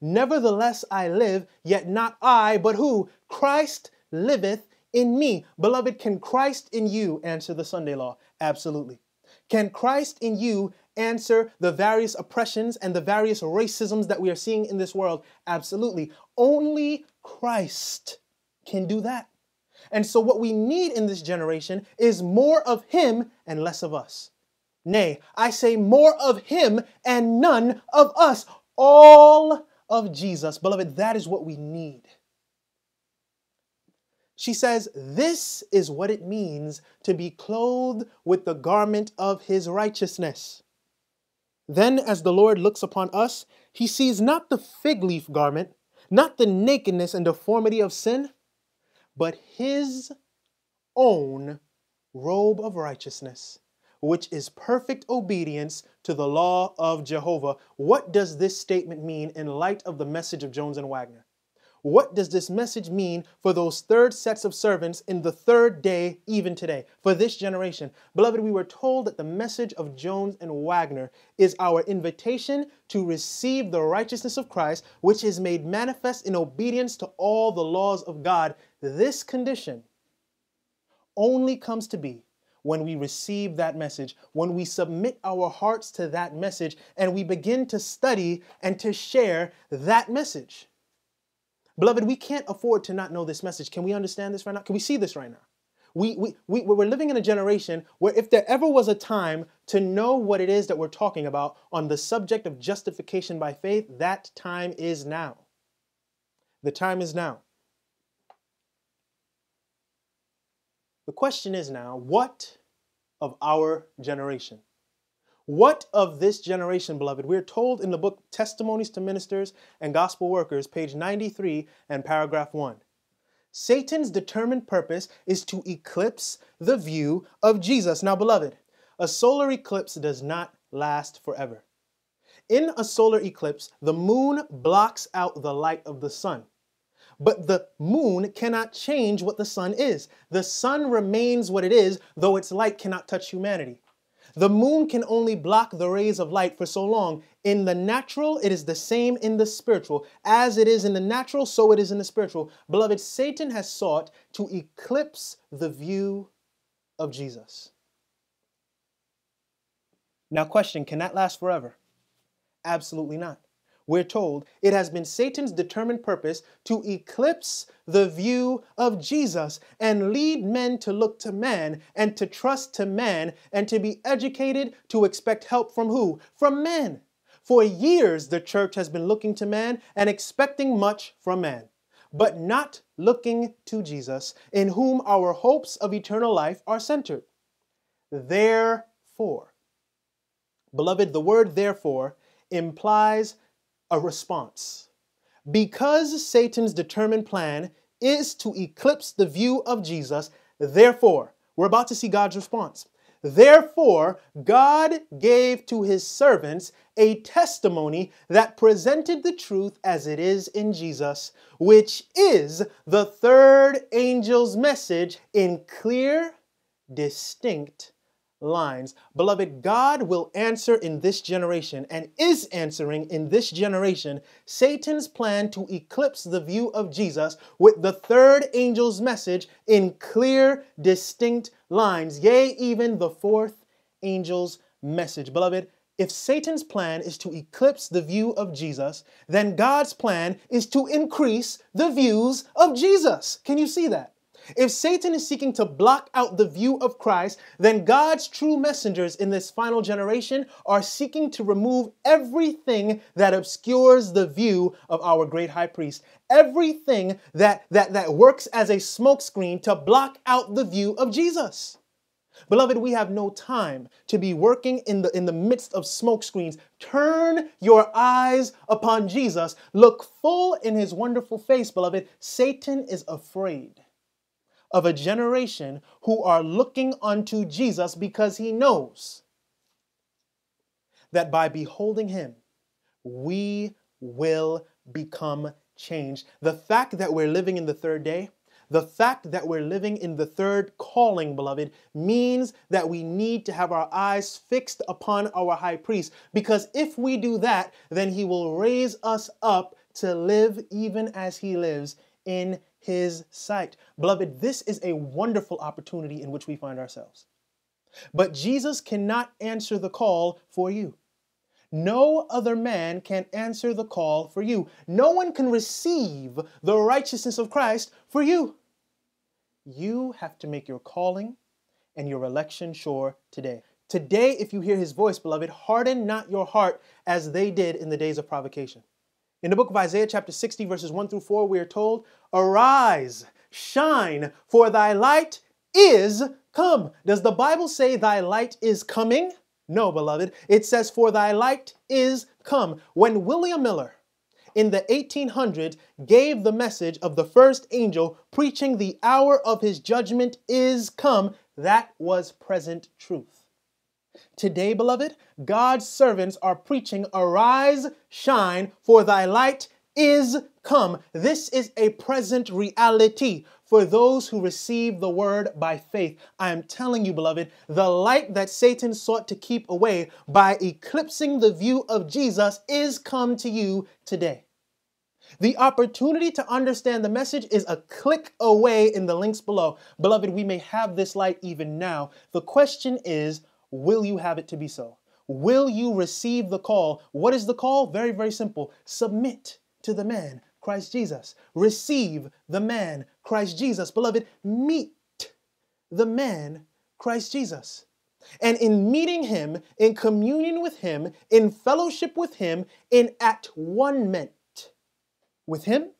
Nevertheless, I live, yet not I, but who? Christ liveth in me. Beloved, can Christ in you answer the Sunday law? Absolutely. Can Christ in you answer the various oppressions and the various racisms that we are seeing in this world? Absolutely. Only Christ can do that. And so, what we need in this generation is more of Him and less of us. Nay, I say more of Him and none of us. All of Jesus. Beloved, that is what we need. She says, This is what it means to be clothed with the garment of His righteousness. Then, as the Lord looks upon us, He sees not the fig leaf garment, not the nakedness and deformity of sin but his own robe of righteousness, which is perfect obedience to the law of Jehovah. What does this statement mean in light of the message of Jones and Waggoner? What does this message mean for those third sets of servants in the third day, even today, for this generation? Beloved, we were told that the message of Jones and Waggoner is our invitation to receive the righteousness of Christ, which is made manifest in obedience to all the laws of God. This condition only comes to be when we receive that message, when we submit our hearts to that message, and we begin to study and to share that message. Beloved, we can't afford to not know this message. Can we understand this right now? Can we see this right now? We, we, we, we're living in a generation where if there ever was a time to know what it is that we're talking about on the subject of justification by faith, that time is now. The time is now. The question is now, what of our generation? What of this generation, beloved? We're told in the book Testimonies to Ministers and Gospel Workers, page 93 and paragraph 1. Satan's determined purpose is to eclipse the view of Jesus. Now, beloved, a solar eclipse does not last forever. In a solar eclipse, the moon blocks out the light of the sun. But the moon cannot change what the sun is. The sun remains what it is, though its light cannot touch humanity. The moon can only block the rays of light for so long. In the natural, it is the same in the spiritual. As it is in the natural, so it is in the spiritual. Beloved, Satan has sought to eclipse the view of Jesus. Now, question can that last forever? Absolutely not we're told it has been Satan's determined purpose to eclipse the view of Jesus and lead men to look to man and to trust to man and to be educated to expect help from who? From men. For years, the church has been looking to man and expecting much from man, but not looking to Jesus, in whom our hopes of eternal life are centered. Therefore, beloved, the word therefore implies a response. Because Satan's determined plan is to eclipse the view of Jesus, therefore, we're about to see God's response. Therefore, God gave to his servants a testimony that presented the truth as it is in Jesus, which is the third angel's message in clear, distinct lines. Beloved, God will answer in this generation and is answering in this generation Satan's plan to eclipse the view of Jesus with the third angel's message in clear, distinct lines, yea, even the fourth angel's message. Beloved, if Satan's plan is to eclipse the view of Jesus, then God's plan is to increase the views of Jesus. Can you see that? If Satan is seeking to block out the view of Christ, then God's true messengers in this final generation are seeking to remove everything that obscures the view of our great high priest. Everything that, that, that works as a smokescreen to block out the view of Jesus. Beloved, we have no time to be working in the, in the midst of smoke screens. Turn your eyes upon Jesus. Look full in his wonderful face, beloved. Satan is afraid of a generation who are looking unto Jesus because he knows that by beholding him, we will become changed. The fact that we're living in the third day, the fact that we're living in the third calling, beloved, means that we need to have our eyes fixed upon our high priest. Because if we do that, then he will raise us up to live even as he lives in his sight. Beloved, this is a wonderful opportunity in which we find ourselves. But Jesus cannot answer the call for you. No other man can answer the call for you. No one can receive the righteousness of Christ for you. You have to make your calling and your election sure today. Today, if you hear his voice, beloved, harden not your heart as they did in the days of provocation. In the book of Isaiah, chapter 60, verses 1 through 4, we are told, Arise, shine, for thy light is come. Does the Bible say thy light is coming? No, beloved. It says, For thy light is come. When William Miller in the 1800s gave the message of the first angel preaching the hour of his judgment is come, that was present truth. Today, beloved, God's servants are preaching, Arise, shine, for thy light is come. This is a present reality for those who receive the word by faith. I am telling you, beloved, the light that Satan sought to keep away by eclipsing the view of Jesus is come to you today. The opportunity to understand the message is a click away in the links below. Beloved, we may have this light even now. The question is, will you have it to be so? Will you receive the call? What is the call? Very, very simple. Submit to the man, Christ Jesus. Receive the man, Christ Jesus. Beloved, meet the man, Christ Jesus. And in meeting him, in communion with him, in fellowship with him, in at one ment with him,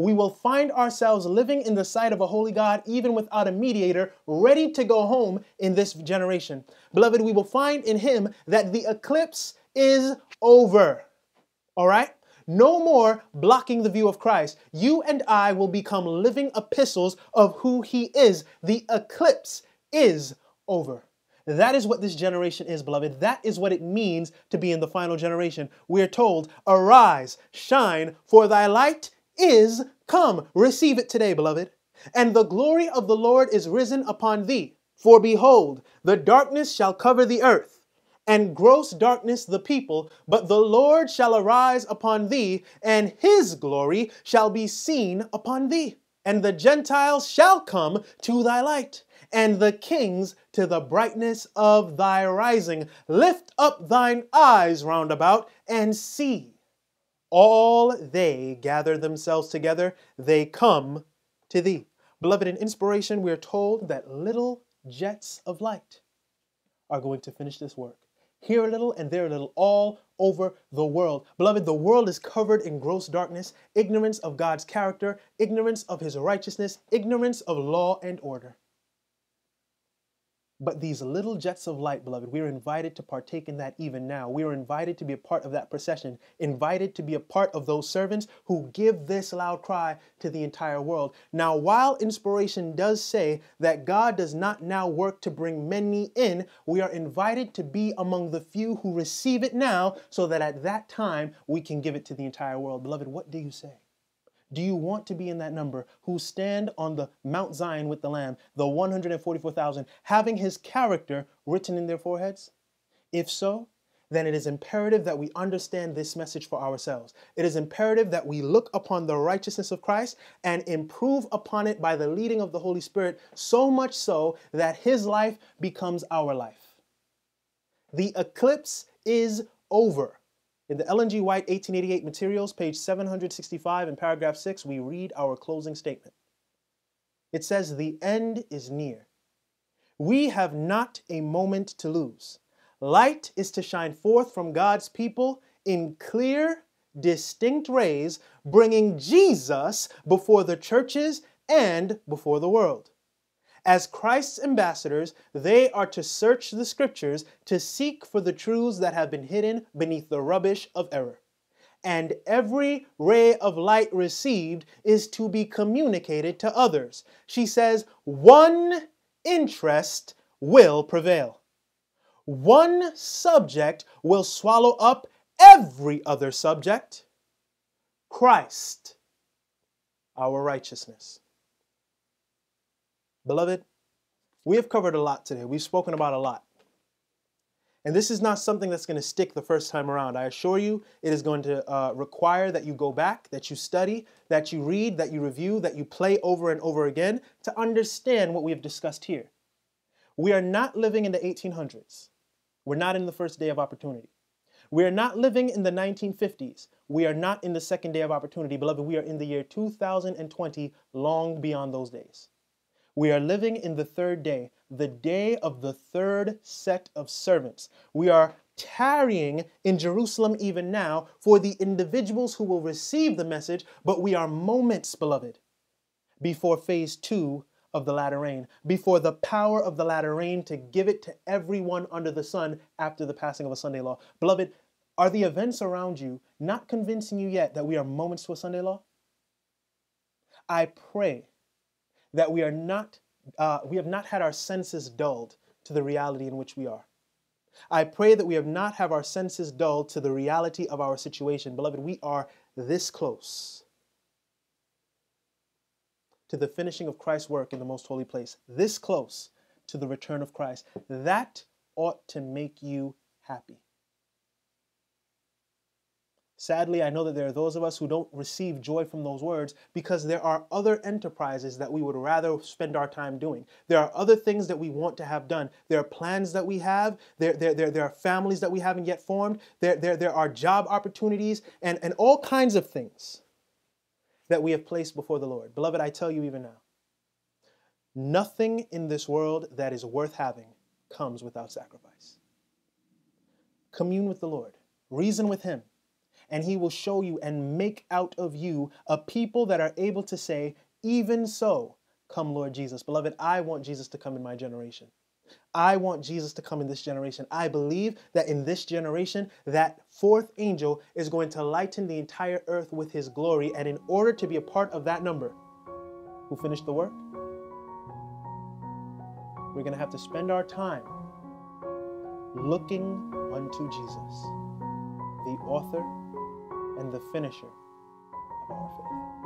we will find ourselves living in the sight of a holy God, even without a mediator, ready to go home in this generation. Beloved, we will find in him that the eclipse is over. All right? No more blocking the view of Christ. You and I will become living epistles of who He is. The eclipse is over. That is what this generation is, beloved. That is what it means to be in the final generation. We are told, Arise, shine, for thy light is come. Receive it today, beloved. And the glory of the Lord is risen upon thee. For behold, the darkness shall cover the earth and gross darkness the people, but the Lord shall arise upon thee, and his glory shall be seen upon thee. And the Gentiles shall come to thy light, and the kings to the brightness of thy rising. Lift up thine eyes round about, and see. All they gather themselves together, they come to thee. Beloved, in inspiration, we are told that little jets of light are going to finish this work here a little and there a little, all over the world. Beloved, the world is covered in gross darkness, ignorance of God's character, ignorance of his righteousness, ignorance of law and order. But these little jets of light, beloved, we are invited to partake in that even now. We are invited to be a part of that procession, invited to be a part of those servants who give this loud cry to the entire world. Now, while inspiration does say that God does not now work to bring many in, we are invited to be among the few who receive it now so that at that time we can give it to the entire world. Beloved, what do you say? Do you want to be in that number who stand on the Mount Zion with the Lamb, the 144,000, having his character written in their foreheads? If so, then it is imperative that we understand this message for ourselves. It is imperative that we look upon the righteousness of Christ and improve upon it by the leading of the Holy Spirit, so much so that his life becomes our life. The eclipse is over. In the Ellen G. White 1888 materials, page 765 in paragraph 6, we read our closing statement. It says, The end is near. We have not a moment to lose. Light is to shine forth from God's people in clear, distinct rays, bringing Jesus before the churches and before the world. As Christ's ambassadors, they are to search the scriptures to seek for the truths that have been hidden beneath the rubbish of error. And every ray of light received is to be communicated to others. She says, one interest will prevail. One subject will swallow up every other subject Christ, our righteousness. Beloved, we have covered a lot today. We've spoken about a lot. And this is not something that's going to stick the first time around. I assure you, it is going to uh, require that you go back, that you study, that you read, that you review, that you play over and over again to understand what we have discussed here. We are not living in the 1800s. We're not in the first day of opportunity. We are not living in the 1950s. We are not in the second day of opportunity. Beloved, we are in the year 2020, long beyond those days. We are living in the third day, the day of the third set of servants. We are tarrying in Jerusalem even now for the individuals who will receive the message, but we are moments, beloved, before phase two of the latter rain, before the power of the latter rain to give it to everyone under the sun after the passing of a Sunday law. Beloved, are the events around you not convincing you yet that we are moments to a Sunday law? I pray that we are not, uh, we have not had our senses dulled to the reality in which we are. I pray that we have not have our senses dulled to the reality of our situation. Beloved, we are this close to the finishing of Christ's work in the most holy place, this close to the return of Christ. That ought to make you happy. Sadly, I know that there are those of us who don't receive joy from those words because there are other enterprises that we would rather spend our time doing. There are other things that we want to have done. There are plans that we have. There, there, there, there are families that we haven't yet formed. There, there, there are job opportunities and, and all kinds of things that we have placed before the Lord. Beloved, I tell you even now, nothing in this world that is worth having comes without sacrifice. Commune with the Lord, reason with Him and he will show you and make out of you a people that are able to say, Even so, come, Lord Jesus. Beloved, I want Jesus to come in my generation. I want Jesus to come in this generation. I believe that in this generation, that fourth angel is going to lighten the entire earth with his glory. And in order to be a part of that number, who finished the work, we're going to have to spend our time looking unto Jesus, the author and the finisher of our faith.